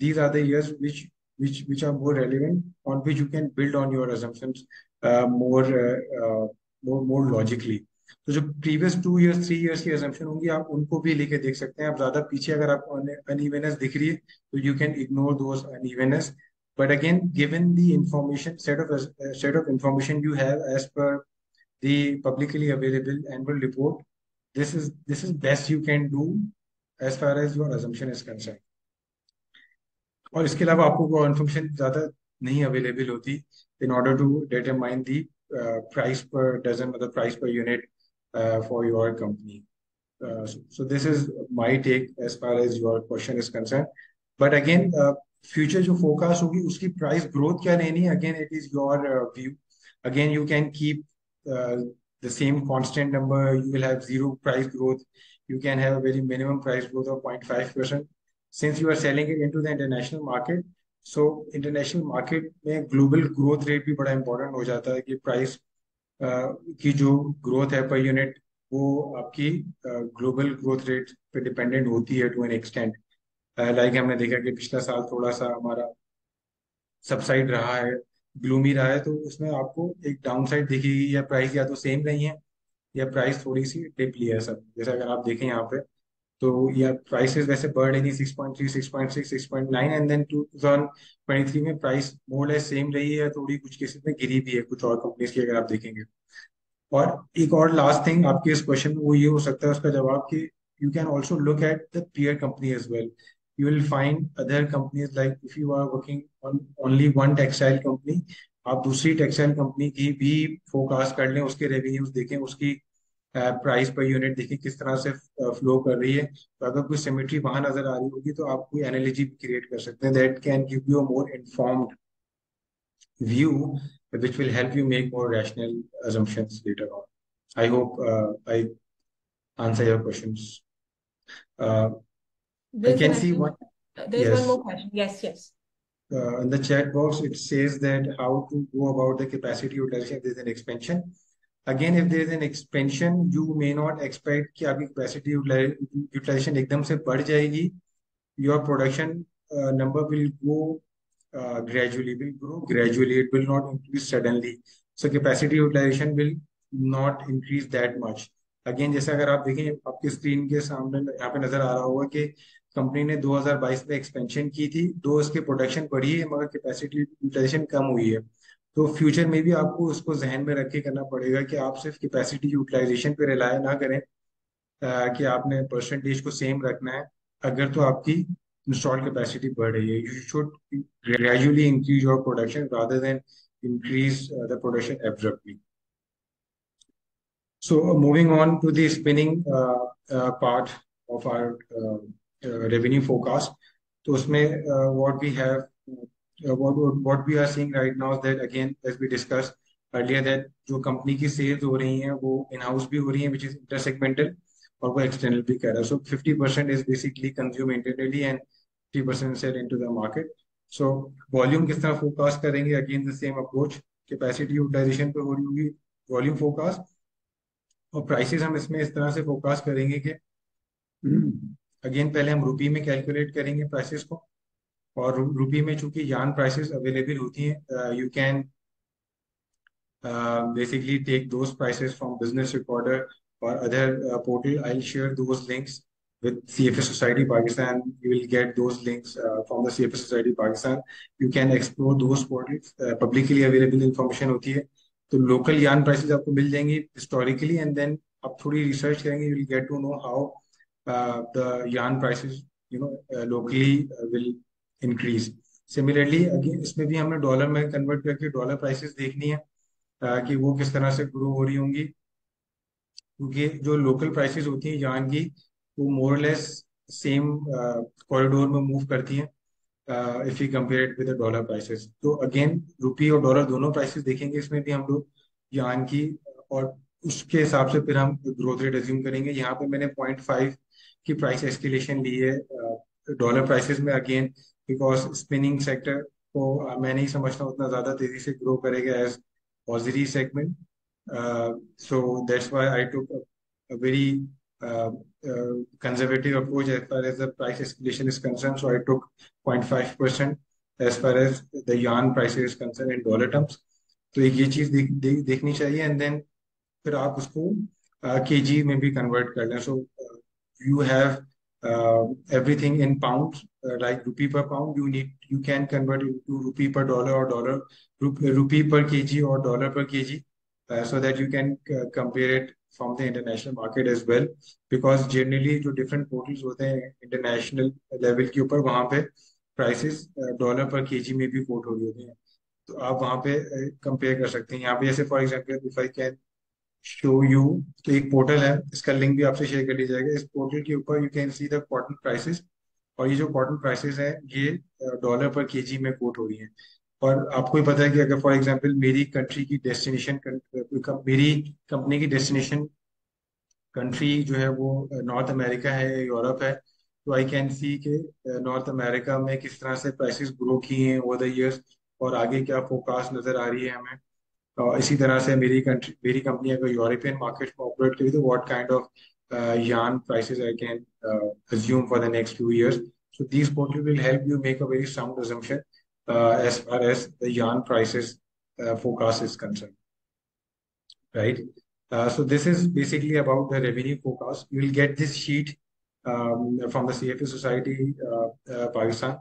these are the years which which which are more relevant on which you can build on your assumptions uh, more uh, uh, तो जो previous two years three years की assumption होंगी, आप उनको भी लेके देख सकते हैं। आप ज़्यादा पीछे अगर आपको अनइवेनेस दिख रही है तो you can ignore those unevenness but again given the information set of set of information you have as per the publicly available annual report this is this is best you can do as far as your assumption is concern और इसके अलावा आपको वो information ज़्यादा नहीं available होती in order to determine the price per dozen मतलब price per unit for your company so this is my take as far as your question is concerned but again uh, future जो forecast होगी उसकी price growth क्या रहनी है again it is your uh, view again you can keep uh, the same constant number you will have zero price growth you can have a very minimum price growth of 0.5 percent since you are selling it into the international market so international market में global growth rate भी बड़ा important हो जाता है कि price uh, की जो growth है पर यूनिट वो आपकी ग्लोबल ग्रोथ रेट पे डिपेंडेंट होती है टू एन एक्सटेंट लाइक हमने देखा कि पिछला साल थोड़ा सा हमारा सबसाइड रहा है ग्लूमी रहा है तो उसमें आपको एक डाउन साइड दिखेगी या प्राइस या तो सेम नहीं है, या प्राइस थोड़ी सी डिप लिया है सब। जैसे अगर आप देखें यहाँ पे तो या प्राइसेस वैसे बढ़ रही थी six point three six point six six point nine and then two thousand twenty three में प्राइस मोर लेस सेम रही है थोड़ी कुछ केसेस में गिरी भी है कुछ और कंपनीज़ की अगर आप देखेंगे और एक और लास्ट थिंग आपके इस क्वेश्चन में वो ये हो सकता है उसका जवाब कि you can also look at the peer company as well. You will find other companies like if you are working on only one textile company, आप दूसरी टेक्सटाइल कंपनी की भी फोकास्ट कर लें उसके रेवेन्यूज देखें उसकी प्राइस पर यूनिट देखिए किस तरह से फ्लो कर रही है। तो अगर कोई सिमेट्री वहाँ नज़र आ रही होगी तो आप कोई एनालिजी क्रिएट कर सकते हैं that can give you more informed view which will help you make more rational later on I hope I answer your question Uh, in the chat box, it says that how to go about the capacity utilization. There's an expansion. Uh, again if there is an expansion you may not expect कि आपकी capacity utilisation एकदम से बढ़ जाएगी। Your production number will go gradually will grow gradually it will not increase suddenly so capacity utilisation will not increase that much again जैसे अगर आप देखें, आपके स्क्रीन के सामने यहाँ पे नज़र आ रहा होगा कि कंपनी ने 2022 में एक्सपेंशन की थी। दो इसके प्रोडक्शन बढ़ी है, मगर कैपेसिटी यूटिलाइजेशन कम हुई है। तो फ्यूचर में भी आपको उसको जहन में रख के करना पड़ेगा कि आप सिर्फ़ कैपेसिटी यूटिलाइजेशन पे रिलाय ना करें कि आपने परसेंटेज को सेम रखना है अगर तो आपकी इंस्टॉल कैपेसिटी बढ़ रही है you should gradually increase your production rather than increase the production So uh, moving on to the of our uh, uh, revenue forecast. तो उसमें uh, we uh, what what we are seeing right now is that again, as we discussed earlier, that जो company की sales हो रही हैं वो in house भी हो रही हैं, which is intersegmental, और वो एक्सटर्नल भी कर रहा है. So 50% is basically consumed internally and 50% sell into the market. So volume किस तरह फोरकास्ट करेंगे? Again, the same approach. Capacity utilisation पे हो रही होगी वॉल्यूम फोरकास्ट और प्राइसेस हम इसमें इस तरह से फोकस करेंगे कि अगेन पहले हम रुपी में कैलकुलेट करेंगे प्राइसेस को और रुपी में चूँकि यान प्राइसेस अवेलेबल होती हैं you can basically take those prices from Business Recorder और other portal I share those links with CFA Society Pakistan. You will get those links uh, from the CFA Society Pakistan. You can explore those portals. Uh, publicly available information होती है तो local यान prices आपको मिल जाएँगी historically and then आप थोड़ी research करेंगे you will get to know how the yarn prices you know locally will increase similarly इसमें भी हमने डॉलर में कन्वर्ट करके डॉलर प्राइसेस देखनी है uh, कि वो किस तरह से ग्रो हो रही होंगी। क्योंकि जो लोकल प्राइसेस होती हैं यान की वो मोर लेस सेम कॉरिडोर में मूव करती हैं if you compare it with dollar prices तो अगेन रुपी और डॉलर दोनों प्राइसेस देखेंगे इसमें भी हम लोग यान की और उसके हिसाब से फिर हम ग्रोथ रेट एज्यूम करेंगे। यहाँ पे मैंने पॉइंट फाइव की प्राइस एस्केलेशन ली है डॉलर प्राइसेस में अगेन बिकॉज़ स्पिनिंग सेक्टर को मैं नहीं समझता उतना ज़्यादा तेज़ी से ग्रो करेगा as hosiery segment so that's why I took very conservative approach as far as price escalation is concern so I took point five percent as far as the price is concern in dollar terms तो एक ये चीज़ देखनी चाहिए and then फिर आप उसको के जी में भी कन्वर्ट कर लें. So you have everything in pounds pound like rupee per pound you need you can convert to rupee per dollar और dollar rupee per K G और डॉलर पर K ji so that you can uh, compare it from the international market as well. Because generally जो different portals होते हैं international level के ऊपर वहाँ पे prices डॉलर पर केजी में भी कोट हो रही होती हैं। तो आप वहाँ पे कंपेयर कर सकते हैं। यहाँ पे जैसे for example if I can show you तो एक पोर्टल है इसका लिंक भी आपसे शेयर कर लिया जाएगा। इस पोर्टल के ऊपर you can see the cotton prices और ये जो कॉटन प्राइसेस है, ये डॉलर पर केजी में कोट हो रही है। और आपको ही पता है कि अगर फॉर एग्जांपल मेरी कंट्री की डेस्टिनेशन मेरी कंपनी की डेस्टिनेशन कंट्री जो है वो नॉर्थ अमेरिका है यूरोप है तो आई कैन सी के नॉर्थ अमेरिका में किस तरह से प्राइसेस ग्रो किए हैं ओवर द ईयर्स और आगे क्या फोकास्ट नज़र आ रही है हमें। और इसी तरह से मेरी कंट्री मेरी कंपनी अगर यूरोपियन मार्केट में ऑपरेट करी तो what kind of yarn prices I can uh, assume for the next few years. So these portal will help you make a very sound assumption uh, as far as the yarn prices uh, forecast is concerned. Right. Uh, so this is basically about the revenue forecast. You will get this sheet um, from the CFA Society uh, uh, Pakistan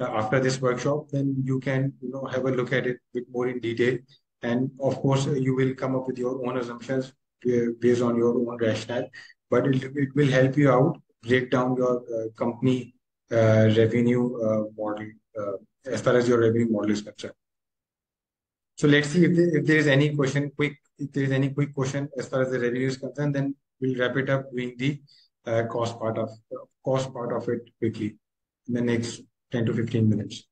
after this workshop. Then you can you know have a look at it bit more in detail. And of course, you will come up with your own assumptions based on your own rationale. But it, it will help you out break down your uh, company uh, revenue uh, model as far as your revenue model is concerned. So let's see if there, if there is any question, quick, if there is any quick question as far as the revenue is concerned, then we'll wrap it up doing the cost part of cost part of it quickly in the next 10 to 15 minutes.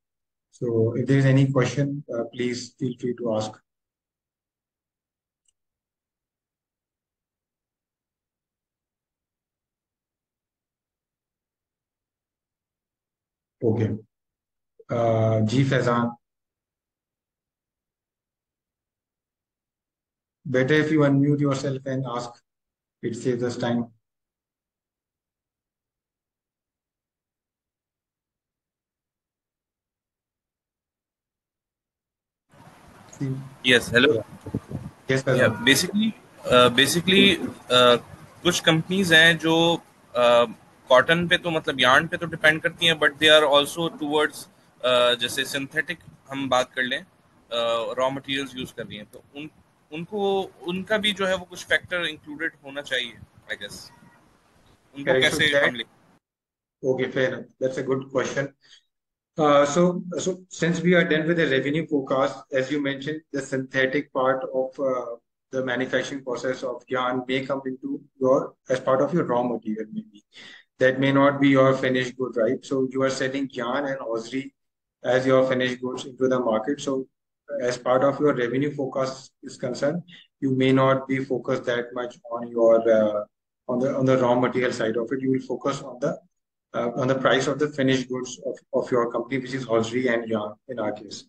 So if there is any question, please feel free to ask. Okay ji Faizan better if you unmute yourself and ask it save time yes hello basically basically कुछ companies हैं जो uh, cotton पे तो मतलब yarn पे तो depend करती है but they are also towards जैसे सिंथेटिक हम बात कर लें रॉ मटेरियल यूज़ कर रही हैं तो उन उनको उनका भी जो है वो कुछ फैक्टर इंक्लूडेड होना चाहिए आई गेस उनको कैसे okay fair that's a good question so so since we are done with the revenue forecast as you mention the synthetic part of the manufacturing process of yarn may come into your as part of your raw material may be That may not be your finished good, right? So you are selling yarn and hosiery as your finished goods into the market. So as part of your revenue forecast is concerned, you may not be focused that much on your uh, on the on the raw material side of it. You will focus on the uh, on the price of the finished goods of, of your company, which is hosiery and yarn in our case.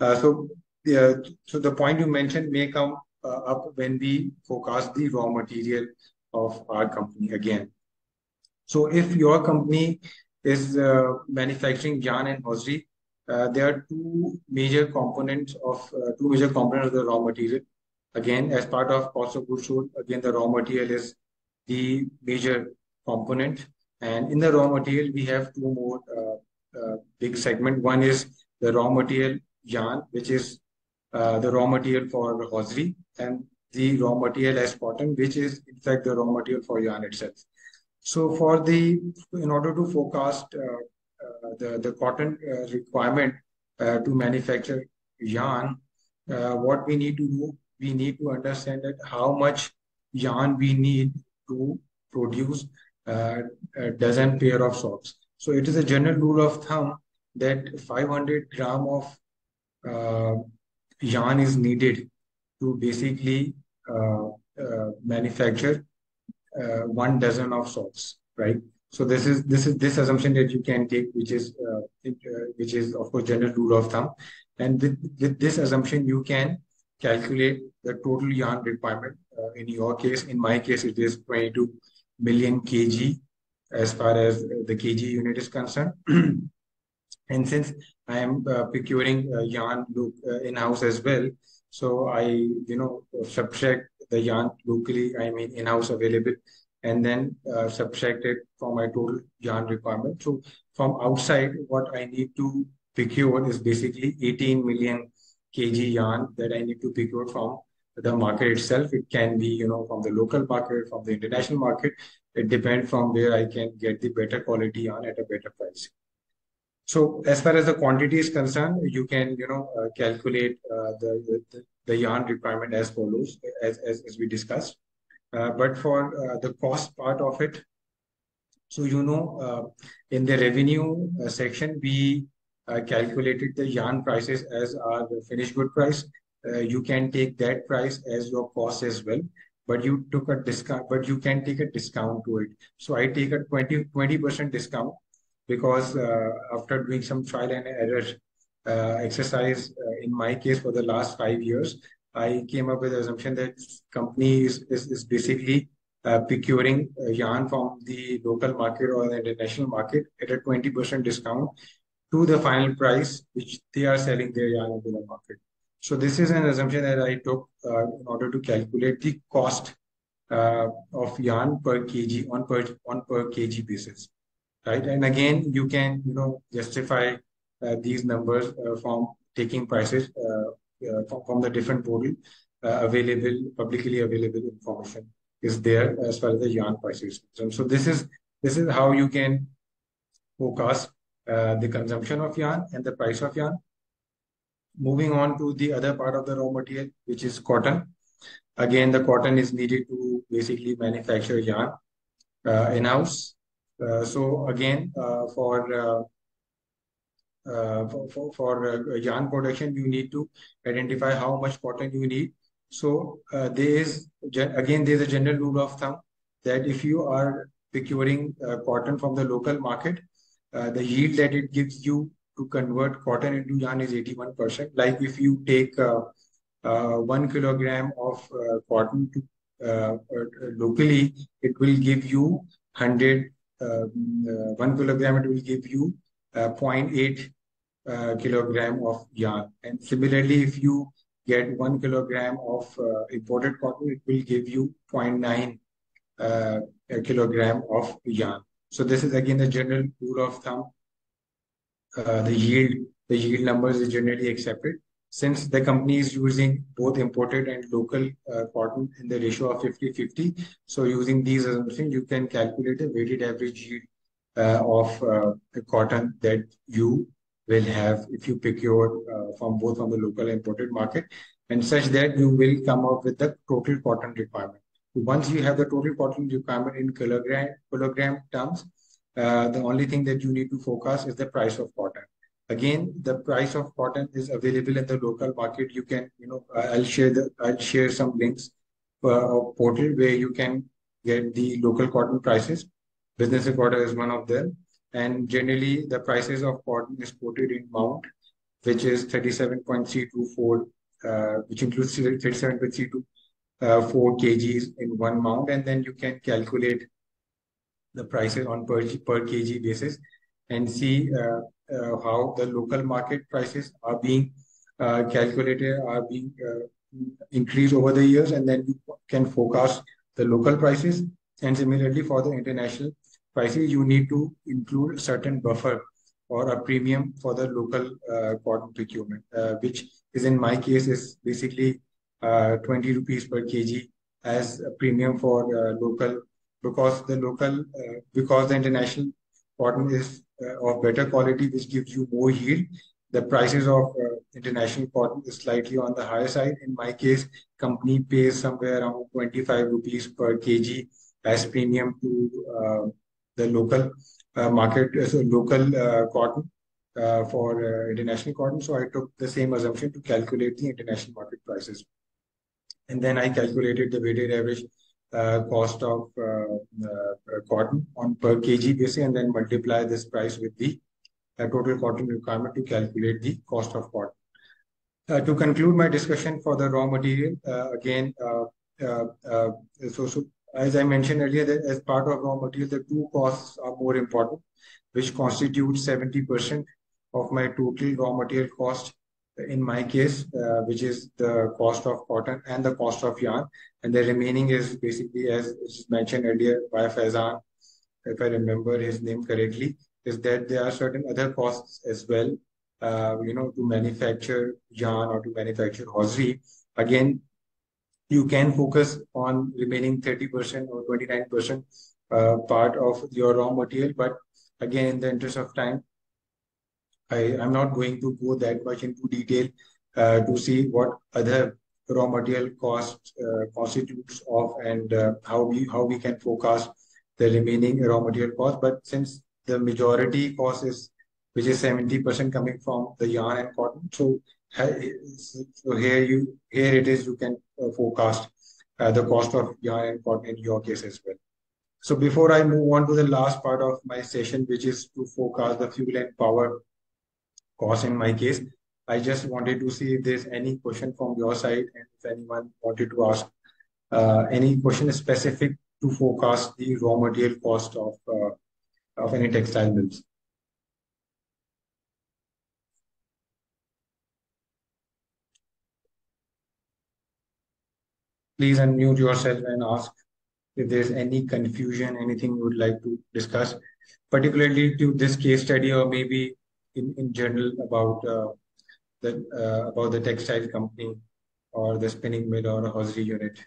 Uh, so, yeah, so the point you mentioned may come uh, up when we forecast the raw material of our company again. So, if your company is uh, manufacturing yarn and hosiery, uh, there are two major components of uh, two major components of the raw material. Again, as part of cost of goods sold, again the raw material is the major component. And in the raw material, we have two more uh, uh, big segment. One is the raw material yarn, which is uh, the raw material for hosiery, and the raw material as cotton, which is in fact the raw material for yarn itself. So for the in order to forecast uh, uh, the the cotton uh, requirement to manufacture yarn, what we need to do, we need to understand that how much yarn we need to produce a dozen pair of socks. So it is a general rule of thumb that 500 gram of uh, yarn is needed to basically uh, uh, manufacture one dozen of socks, right? So this is this is this assumption that you can take, which is uh, it, uh, which is of course general rule of thumb, and with, this assumption you can calculate the total yarn requirement. Uh, in your case, in my case, it is 22 million kg as far as the kg unit is concerned. and since I am uh, procuring uh, yarn uh, in-house as well, so I you know subtract the yarn locally, I mean in-house available, and then uh, subtract it from my total yarn requirement. So from outside, what I need to procure is basically 18 million kg yarn that I need to procure from the market itself. It can be, you know, from the local market, from the international market. It depends from where I can get the better quality yarn at a better price. So as far as the quantity is concerned, you can, you know, uh, calculate uh, the, the, the yarn requirement as follows, as, as, as we discussed. Uh, but for uh, the cost part of it, so you know, uh, in the revenue uh, section, we calculated the yarn prices as our finished good price. you can take that price as your cost as well but you took a discount, but you can take a discount to it. So I take a 20, 20% discount because uh, after doing some trial and error uh, exercise uh, in my case for the last five years, I came up with the assumption that company is, is, is basically uh, procuring yarn from the local market or the international market at a 20% discount to the final price which they are selling their yarn in the market. So this is an assumption that I took uh, in order to calculate the cost of yarn per kg on per on per kg basis, right? And again, you can you know justify uh, these numbers uh, from taking prices uh, uh, from, from the different portal available publicly available information is there as far as the yarn prices. So, so this is this is how you can forecast the consumption of yarn and the price of yarn moving on to the other part of the raw material, which is cotton. Again, the cotton is needed to basically manufacture yarn uh, in-house. Uh, so again, uh, for uh, uh, for, for, uh, yarn production, you need to identify how much cotton you need. So there is again there is a general rule of thumb that if you are procuring cotton from the local market, the yield that it gives you to convert cotton into yarn is 81%. Like if you take uh, uh, one kilogram of uh, cotton to uh, uh, locally, it will give you 100, um, uh, one kilogram, it will give you 0.8 kilogram of yarn. And similarly, if you get one kilogram of imported cotton, it will give you 0.9 kilogram of yarn. So this is again the general rule of thumb uh, the yield the yield numbers is generally accepted since the company is using both imported and local uh, cotton in the ratio of 50-50. So using these assumptions, you can calculate a weighted average yield uh, of uh, the cotton that you will have if you procure uh, from both from the local and imported market and such that you will come up with the total cotton requirement. Once you have the total cotton requirement in kilogram, kilogram terms, the only thing that you need to focus is the price of cotton. Again, the price of cotton is available in the local market. You can, you know, I'll share the, I'll share some links for portal where you can get the local cotton prices. Business recorder is one of them. And generally, the prices of cotton is quoted in maund, which is 37.324, uh, which includes 37.324 uh, kgs in one maund. And then you can calculate the prices on per, per kg basis and see uh, how the local market prices are being uh, calculated, are being increased over the years, and then you can forecast the local prices. And similarly, for the international prices, you need to include a certain buffer or a premium for the local uh, cotton procurement, uh, which is in my case is basically uh, 20 rupees per kg as a premium for local because the local, uh, because the international cotton is uh, of better quality, which gives you more yield. The prices of uh, international cotton is slightly on the higher side. In my case, company pays somewhere around 25 rupees per kg as premium to the local market, so local cotton. Uh, for uh, international cotton. So I took the same assumption to calculate the international market prices. And then I calculated the weighted average uh, cost of uh, uh, cotton on per kg basis and then multiply this price with the total cotton requirement to calculate the cost of cotton. Uh, to conclude my discussion for the raw material, uh, again, uh, so, so as I mentioned earlier, that as part of raw material, the two costs are more important, which constitute 70% of my total raw material cost in my case, uh, which is the cost of cotton and the cost of yarn. And the remaining is basically, as mentioned earlier by Faizan, if I remember his name correctly, is that there are certain other costs as well, uh, you know, to manufacture yarn or to manufacture hosiery. Again, you can focus on remaining 30% or 29% uh, part of your raw material. But again, in the interest of time, I, I'm not going to go that much into detail uh, to see what other raw material cost uh, constitutes of and uh, how we how we can forecast the remaining raw material cost. But since the majority cost is which is 70% coming from the yarn and cotton, so so here you here it is you can uh, forecast uh, the cost of yarn and cotton in your case as well. So before I move on to the last part of my session, which is to forecast the fuel and power cost in my case, I just wanted to see if there's any question from your side and if anyone wanted to ask uh, any question specific to forecast the raw material cost of uh, of any textile mills. Please unmute yourself and ask if there's any confusion, anything you would like to discuss, particularly to this case study or maybe in, in general about uh, the uh, about the textile company or the spinning mill or a hosiery unit.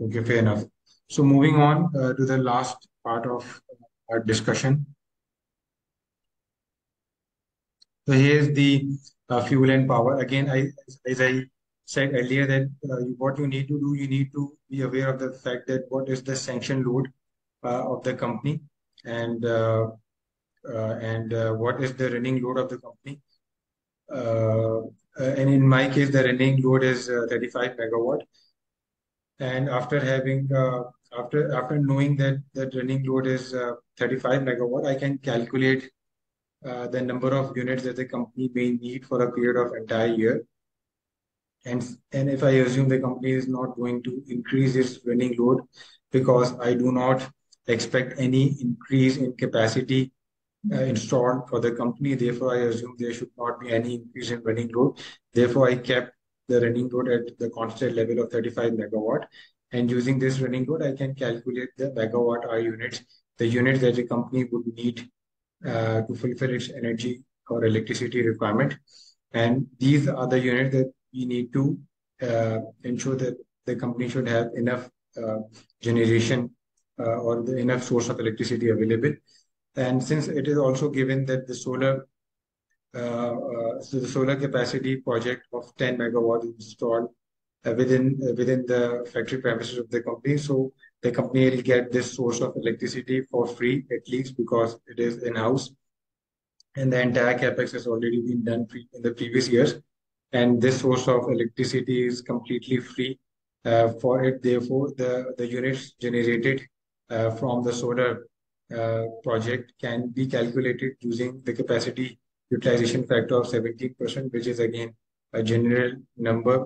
Okay, fair enough. So moving on uh, to the last part of our discussion. So here's the uh, fuel and power. Again, I as I said earlier that uh, what you need to do, you need to be aware of the fact that what is the sanction load uh, of the company and uh, and uh, what is the running load of the company. and in my case, the running load is 35 megawatt. And after having after after knowing that that running load is 35 megawatt, I can calculate uh, the number of units that the company may need for a period of entire year. And, and if I assume the company is not going to increase its running load because I do not expect any increase in capacity uh, installed for the company. Therefore, I assume there should not be any increase in running load. Therefore, I kept the running load at the constant level of 35 megawatt. And using this running load, I can calculate the megawatt hour units, the units that the company would need uh, to fulfill its energy or electricity requirement. And these are the units that we need to uh, ensure that the company should have enough uh, generation uh, or the enough source of electricity available. And since it is also given that the solar uh, uh, so the solar capacity project of 10 megawatt is installed within within the factory premises of the company. So the company will get this source of electricity for free at least because it is in-house. And the entire capex has already been done in the previous years. And this source of electricity is completely free uh, for it. Therefore the the units generated uh, from the solar uh, project can be calculated using the capacity utilization factor of 17% which is again a general number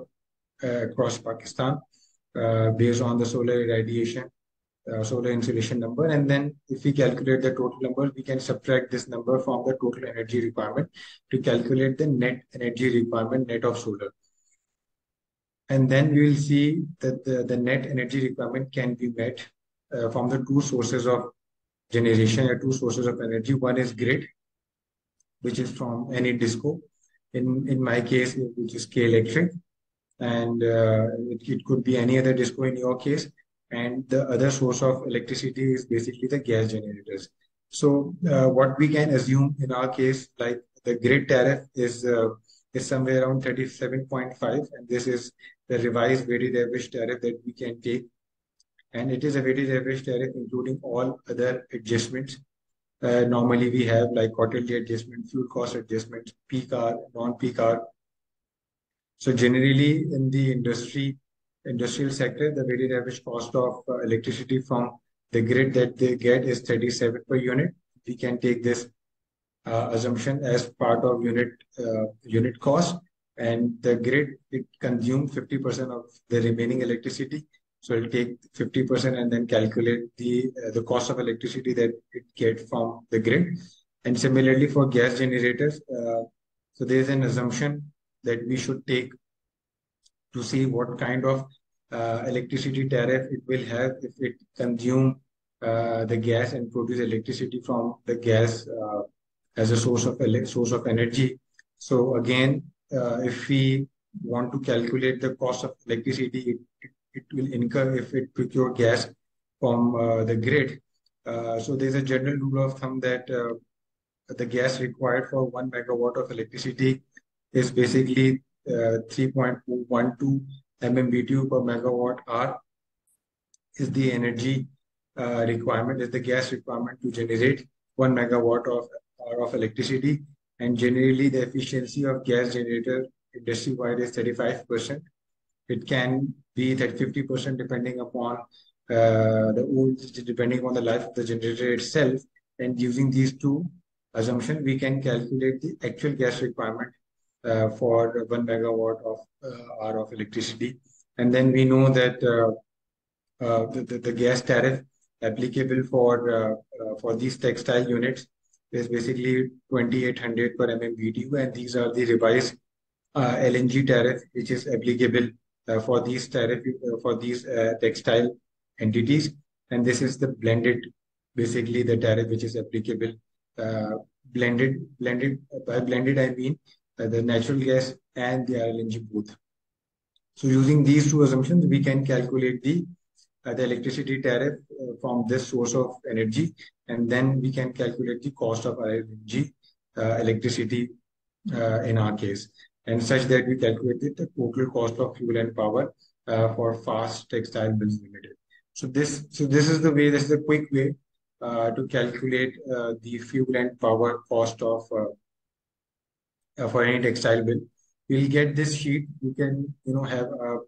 uh, across pakistan uh, based on the solar irradiation, uh, solar insolation number. And then if we calculate the total number, we can subtract this number from the total energy requirement to calculate the net energy requirement net of solar. And then we will see that the, net energy requirement can be met uh, from the two sources of generation or two sources of energy. One is grid, which is from any disco. In, in my case, which is K Electric and uh, it, it, could be any other disco in your case. And the other source of electricity is basically the gas generators. So uh, what we can assume in our case, like the grid tariff is uh, is somewhere around 37.5, and this is the revised weighted average tariff that we can take. And it is a weighted average tariff including all other adjustments. Uh, normally we have like quarterly adjustment, fuel cost adjustment, peak hour, non-peak hour, so generally in the industry, industrial sector, the weighted average cost of uh, electricity from the grid that they get is 37 per unit. We can take this uh, assumption as part of unit uh, unit cost, and the grid it consumes 50% of the remaining electricity. So it'll take 50% and then calculate the uh, the cost of electricity that it gets from the grid. And similarly for gas generators, uh, so there's an assumption that we should take to see what kind of uh, electricity tariff it will have if it consume uh, the gas and produce electricity from the gas uh, as a source of source of energy. So again, uh, if we want to calculate the cost of electricity, it, it, will incur if it procure gas from uh, the grid. Uh, so there's a general rule of thumb that uh, the gas required for one megawatt of electricity is basically uh, 3.12 MMBTU per megawatt hour is the energy uh, requirement, is the gas requirement to generate one megawatt of hour of electricity. And generally, the efficiency of gas generator industry-wide is 35%. It can be that 50% depending upon uh, the old, depending on the life of the generator itself. And using these two assumptions, we can calculate the actual gas requirement uh, for one megawatt of uh, hour of electricity. And then we know that uh, uh, the, the, the, gas tariff applicable for uh, for these textile units is basically 2800 per MMBTU, and these are the revised LNG tariff, which is applicable for these tariff for these textile entities. And this is the blended, basically the tariff which is applicable. Uh, blended, blended by blended, I mean uh, the natural gas and the LNG both. So using these two assumptions, we can calculate the uh, the electricity tariff uh, from this source of energy, and then we can calculate the cost of LNG uh, electricity uh, in our case, and such that we calculated the total cost of fuel and power for Fast Textile Mills Limited. So this, so this is the way, this is a quick way uh, to calculate uh, the fuel and power cost of uh, uh for any textile bill. We'll get this sheet. You can, you know, have a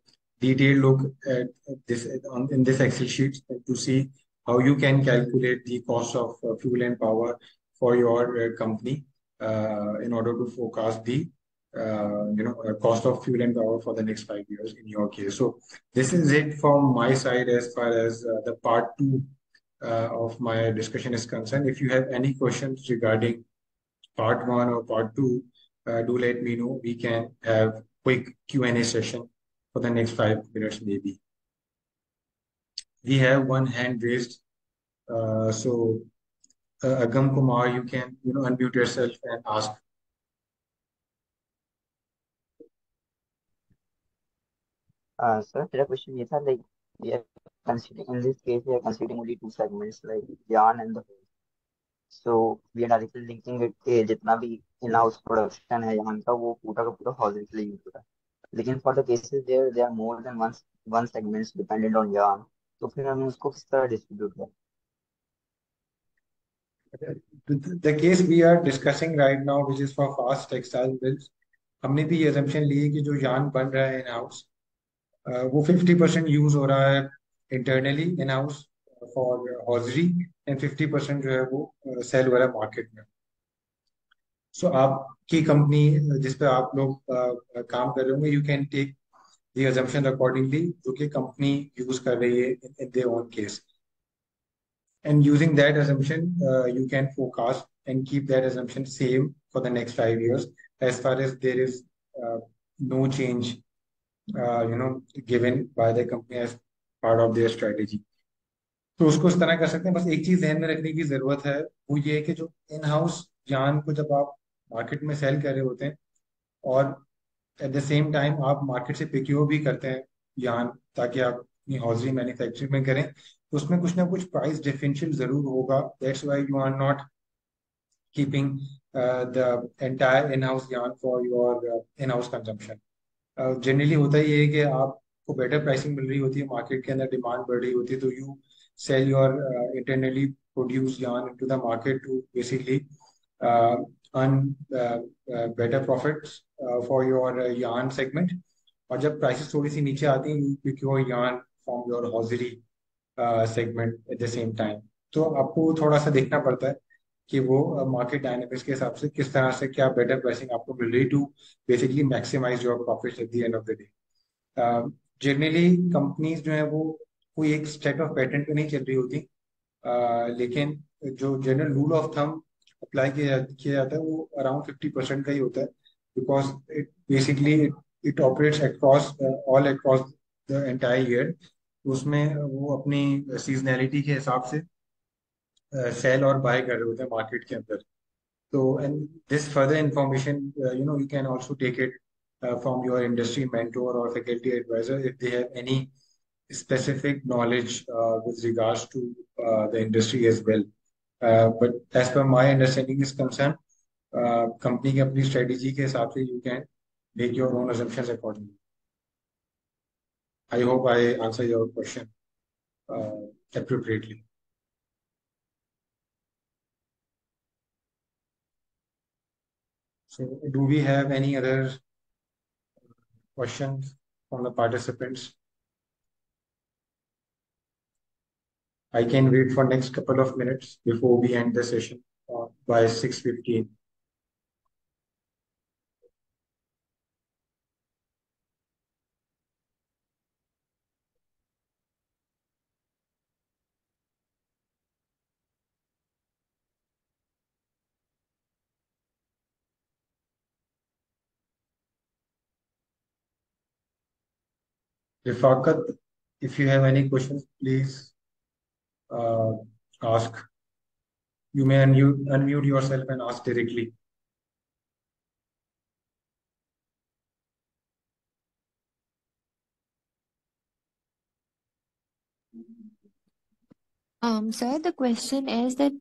detailed look at this on, in this Excel sheet to see how you can calculate the cost of uh, fuel and power for your uh, company in order to forecast the uh, you know, cost of fuel and power for the next five years in your case. So this is it from my side as far as uh, the part two uh, of my discussion is concerned. If you have any questions regarding part one or part two, uh, do let me know. We can have quick Q&A session for the next five minutes maybe. We have one hand raised. Uh, so uh, Agam Kumar, you can you know unmute yourself and ask Uh, sir, the question is that like we are considering in this case we are considering only two segments like yarn and the whole. So we are directly linking it के जितना भी in house production है yarn का वो पूरा का पूरा लिए यूज़ होता है लेकिन for the cases there there are more than one one segments dependent on yarn तो फिर हम उसको किस तरह डिस्ट्रीब्यूट करें The case we are discussing right now, which is for fast textile mills, हमने भी ये assumption ली है कि जो yarn बन रहा है in house वो फिफ्टी परसेंट यूज़ हो रहा है internally in house for hosiery and fifty percent जो है वो सेल हो रहा है मार्केट में। सो so, आपकी कंपनी जिस पे आप लोग uh, काम कर रहे होंगे you can take the accordingly जो कि कंपनी यूज़ कर रही है in their own case assumption uh, you can forecast and keep that assumption same for the next five years as far as there is uh, no change uh, you know, given by the company as part of their strategy. तो उसको इस तरह कर सकते हैं। बस एक चीज़ ध्यान में रखने की ज़रूरत है। वो ये है कि जो इन हाउस जान को जब आप मार्केट में सेल कर रहे होते हैं और एट द सेम टाइम आप मार्केट से पिक्योर भी करते हैं यान ताकि आप अपनी हाउसरी मैन्युफैक्चरिंग में करें तो उसमें कुछ ना कुछ प्राइस डिफरेंशियल ज़रूर होगा। That's why you are not keeping the entire in house yarn for your in house consumption generally होता ही है कि आपको बेटर प्राइसिंग मिल रही होती है मार्केट के अंदर डिमांड बढ़ रही होती है तो you sell your internally produce yarn into the market to basically earn uh, uh, better profits uh, uh, और जब प्राइसेस थोड़ी सी नीचे आती हैं you procure yarn from your hosiery uh, segment at the same time. तो आपको थोड़ा सा देखना पड़ता है। कि वो मार्केट डायनेमिक्स के हिसाब से किस तरह से क्या बेटर प्राइसिंग आपको मिल रही to basically maximize your profit at the end of the day generally companies जो है वो कोई एक स्टेट ऑफ़ पैटर्न पे नहीं चल रही होती। Uh, लेकिन जो general rule of thumb apply किया किया जाता है वो अराउंड फिफ्टी परसेंट का ही होता है। Because it basically it operates across all across the entire year उसमें वो अपनी सीजनैलिटी के हिसाब से सेल और बाय कर रहे होते हैं मार्केट के अंदर तो and this further information you know you can also take it from your industry mentor और faculty adviser if they have any specific knowledge with regards to the industry as well. But as per my understanding is concerned, company की अपनी strategy के हिसाब से you can make your own assumptions accordingly. I hope I answer your question appropriately. So do we have any other questions from the participants? I can wait for next couple of minutes before we end the session uh, by 6:15. Rifaqat, if you have any questions, please ask. You may unmute unmute yourself and ask directly. Um, Sir, the question is that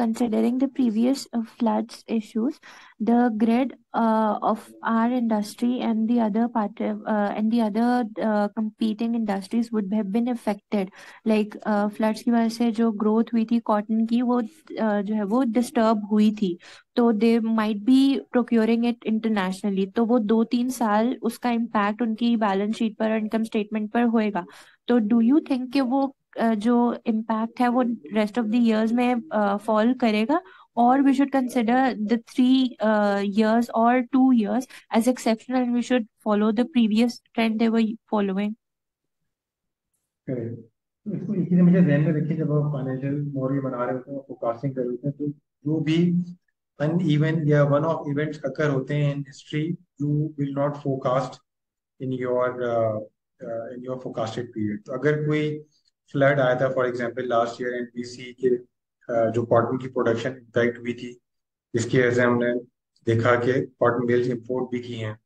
considering the previous uh, floods issues, the grid uh, of our industry and the other part of, uh, and the other competing industries would have been affected. Like floods की वजह से जो growth हुई थी cotton की वो जो है वो disturb हुई थी. तो they might be procuring it internationally. तो वो दो तीन साल उसका impact उनकी balance sheet पर income statement पर होएगा. तो do you think कि वो जो इम्पैक्ट है वो रेस्ट ऑफ़ द में फॉल करेगा और we should consider the three और two years as exceptional we should follow the previous trend they were following इसको एक चीज़ हमेशा में रखिए, जब आप फाइनेंशियल मॉडल बना रहे होते हैं फोकास्टिंग कर रहे होते हैं तो जो भी अन इवन या वन ऑफ़ इवेंट्स अकर होते हैं in history you will not forecast in your in your forecasted period तो अगर कोई फ्लड आया था for example last year N B C के जो कॉटन की प्रोडक्शन इम्पैक्ट हुई थी जिसकी वजह से हमने देखा कि कॉटन मिल्स इम्पोर्ट भी किए हैं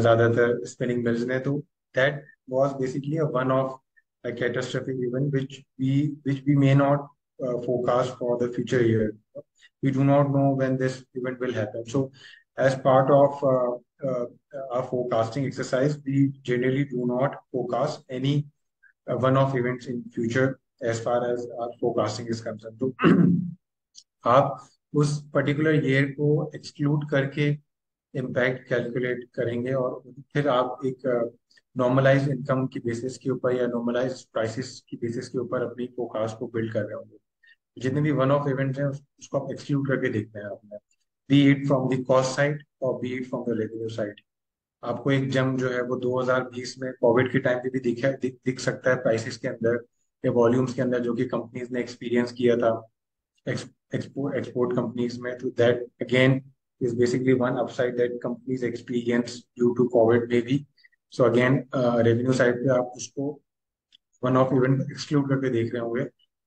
ज़्यादातर स्पिनिंग मिल्स ने। तो that was basically one of catastrophic event which we which we may not forecast for the future year we do not know when this event will happen so as part of forecasting exercise we generally do not forecast any one-off events in future as far as our forecasting is concerned. तो आप उस particular year को exclude करके impact calculate करेंगे और फिर आप एक नॉर्मलाइज इनकम की बेसिस के ऊपर या नॉर्मलाइज प्राइसेस की बेसिस के ऊपर अपनी फोकास्ट को बिल्ड कर रहे होंगे। जितने भी वन ऑफ़ इवेंट्स हैं उसको आप एक्सक्लूड करके देखते हैं आपने। Be it from the cost side और be it from the revenue side आपको एक जंग जो है वो 2020 में कोविड के टाइम पे भी दिख दिख सकता है प्राइसिस के अंदर या वॉल्यूम्स के अंदर जो कि कंपनीज़ ने एक्सपीरियंस किया था। एक्सपोर्ट एक्सपोर्ट कंपनीज़ में तो that again is basically one upside that companies experience due to covid में भी। सो अगेन रेवेन्यू साइड पे आप उसको वन ऑफ़ इवेंट एक्सक्लूड करके देख रहे होंगे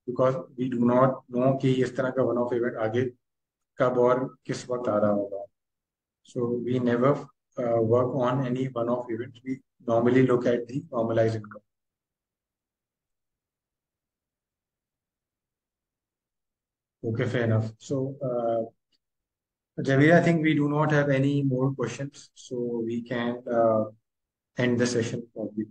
because we do not know कि इस तरह का वन ऑफ़ इवेंट आगे कब और किस वक्त आ रहा होगा। So we never uh, work on any one-off events, we normally look at the normalized income. Okay, fair enough. So, uh, Javeria, I think we do not have any more questions, so we can uh, end the session probably.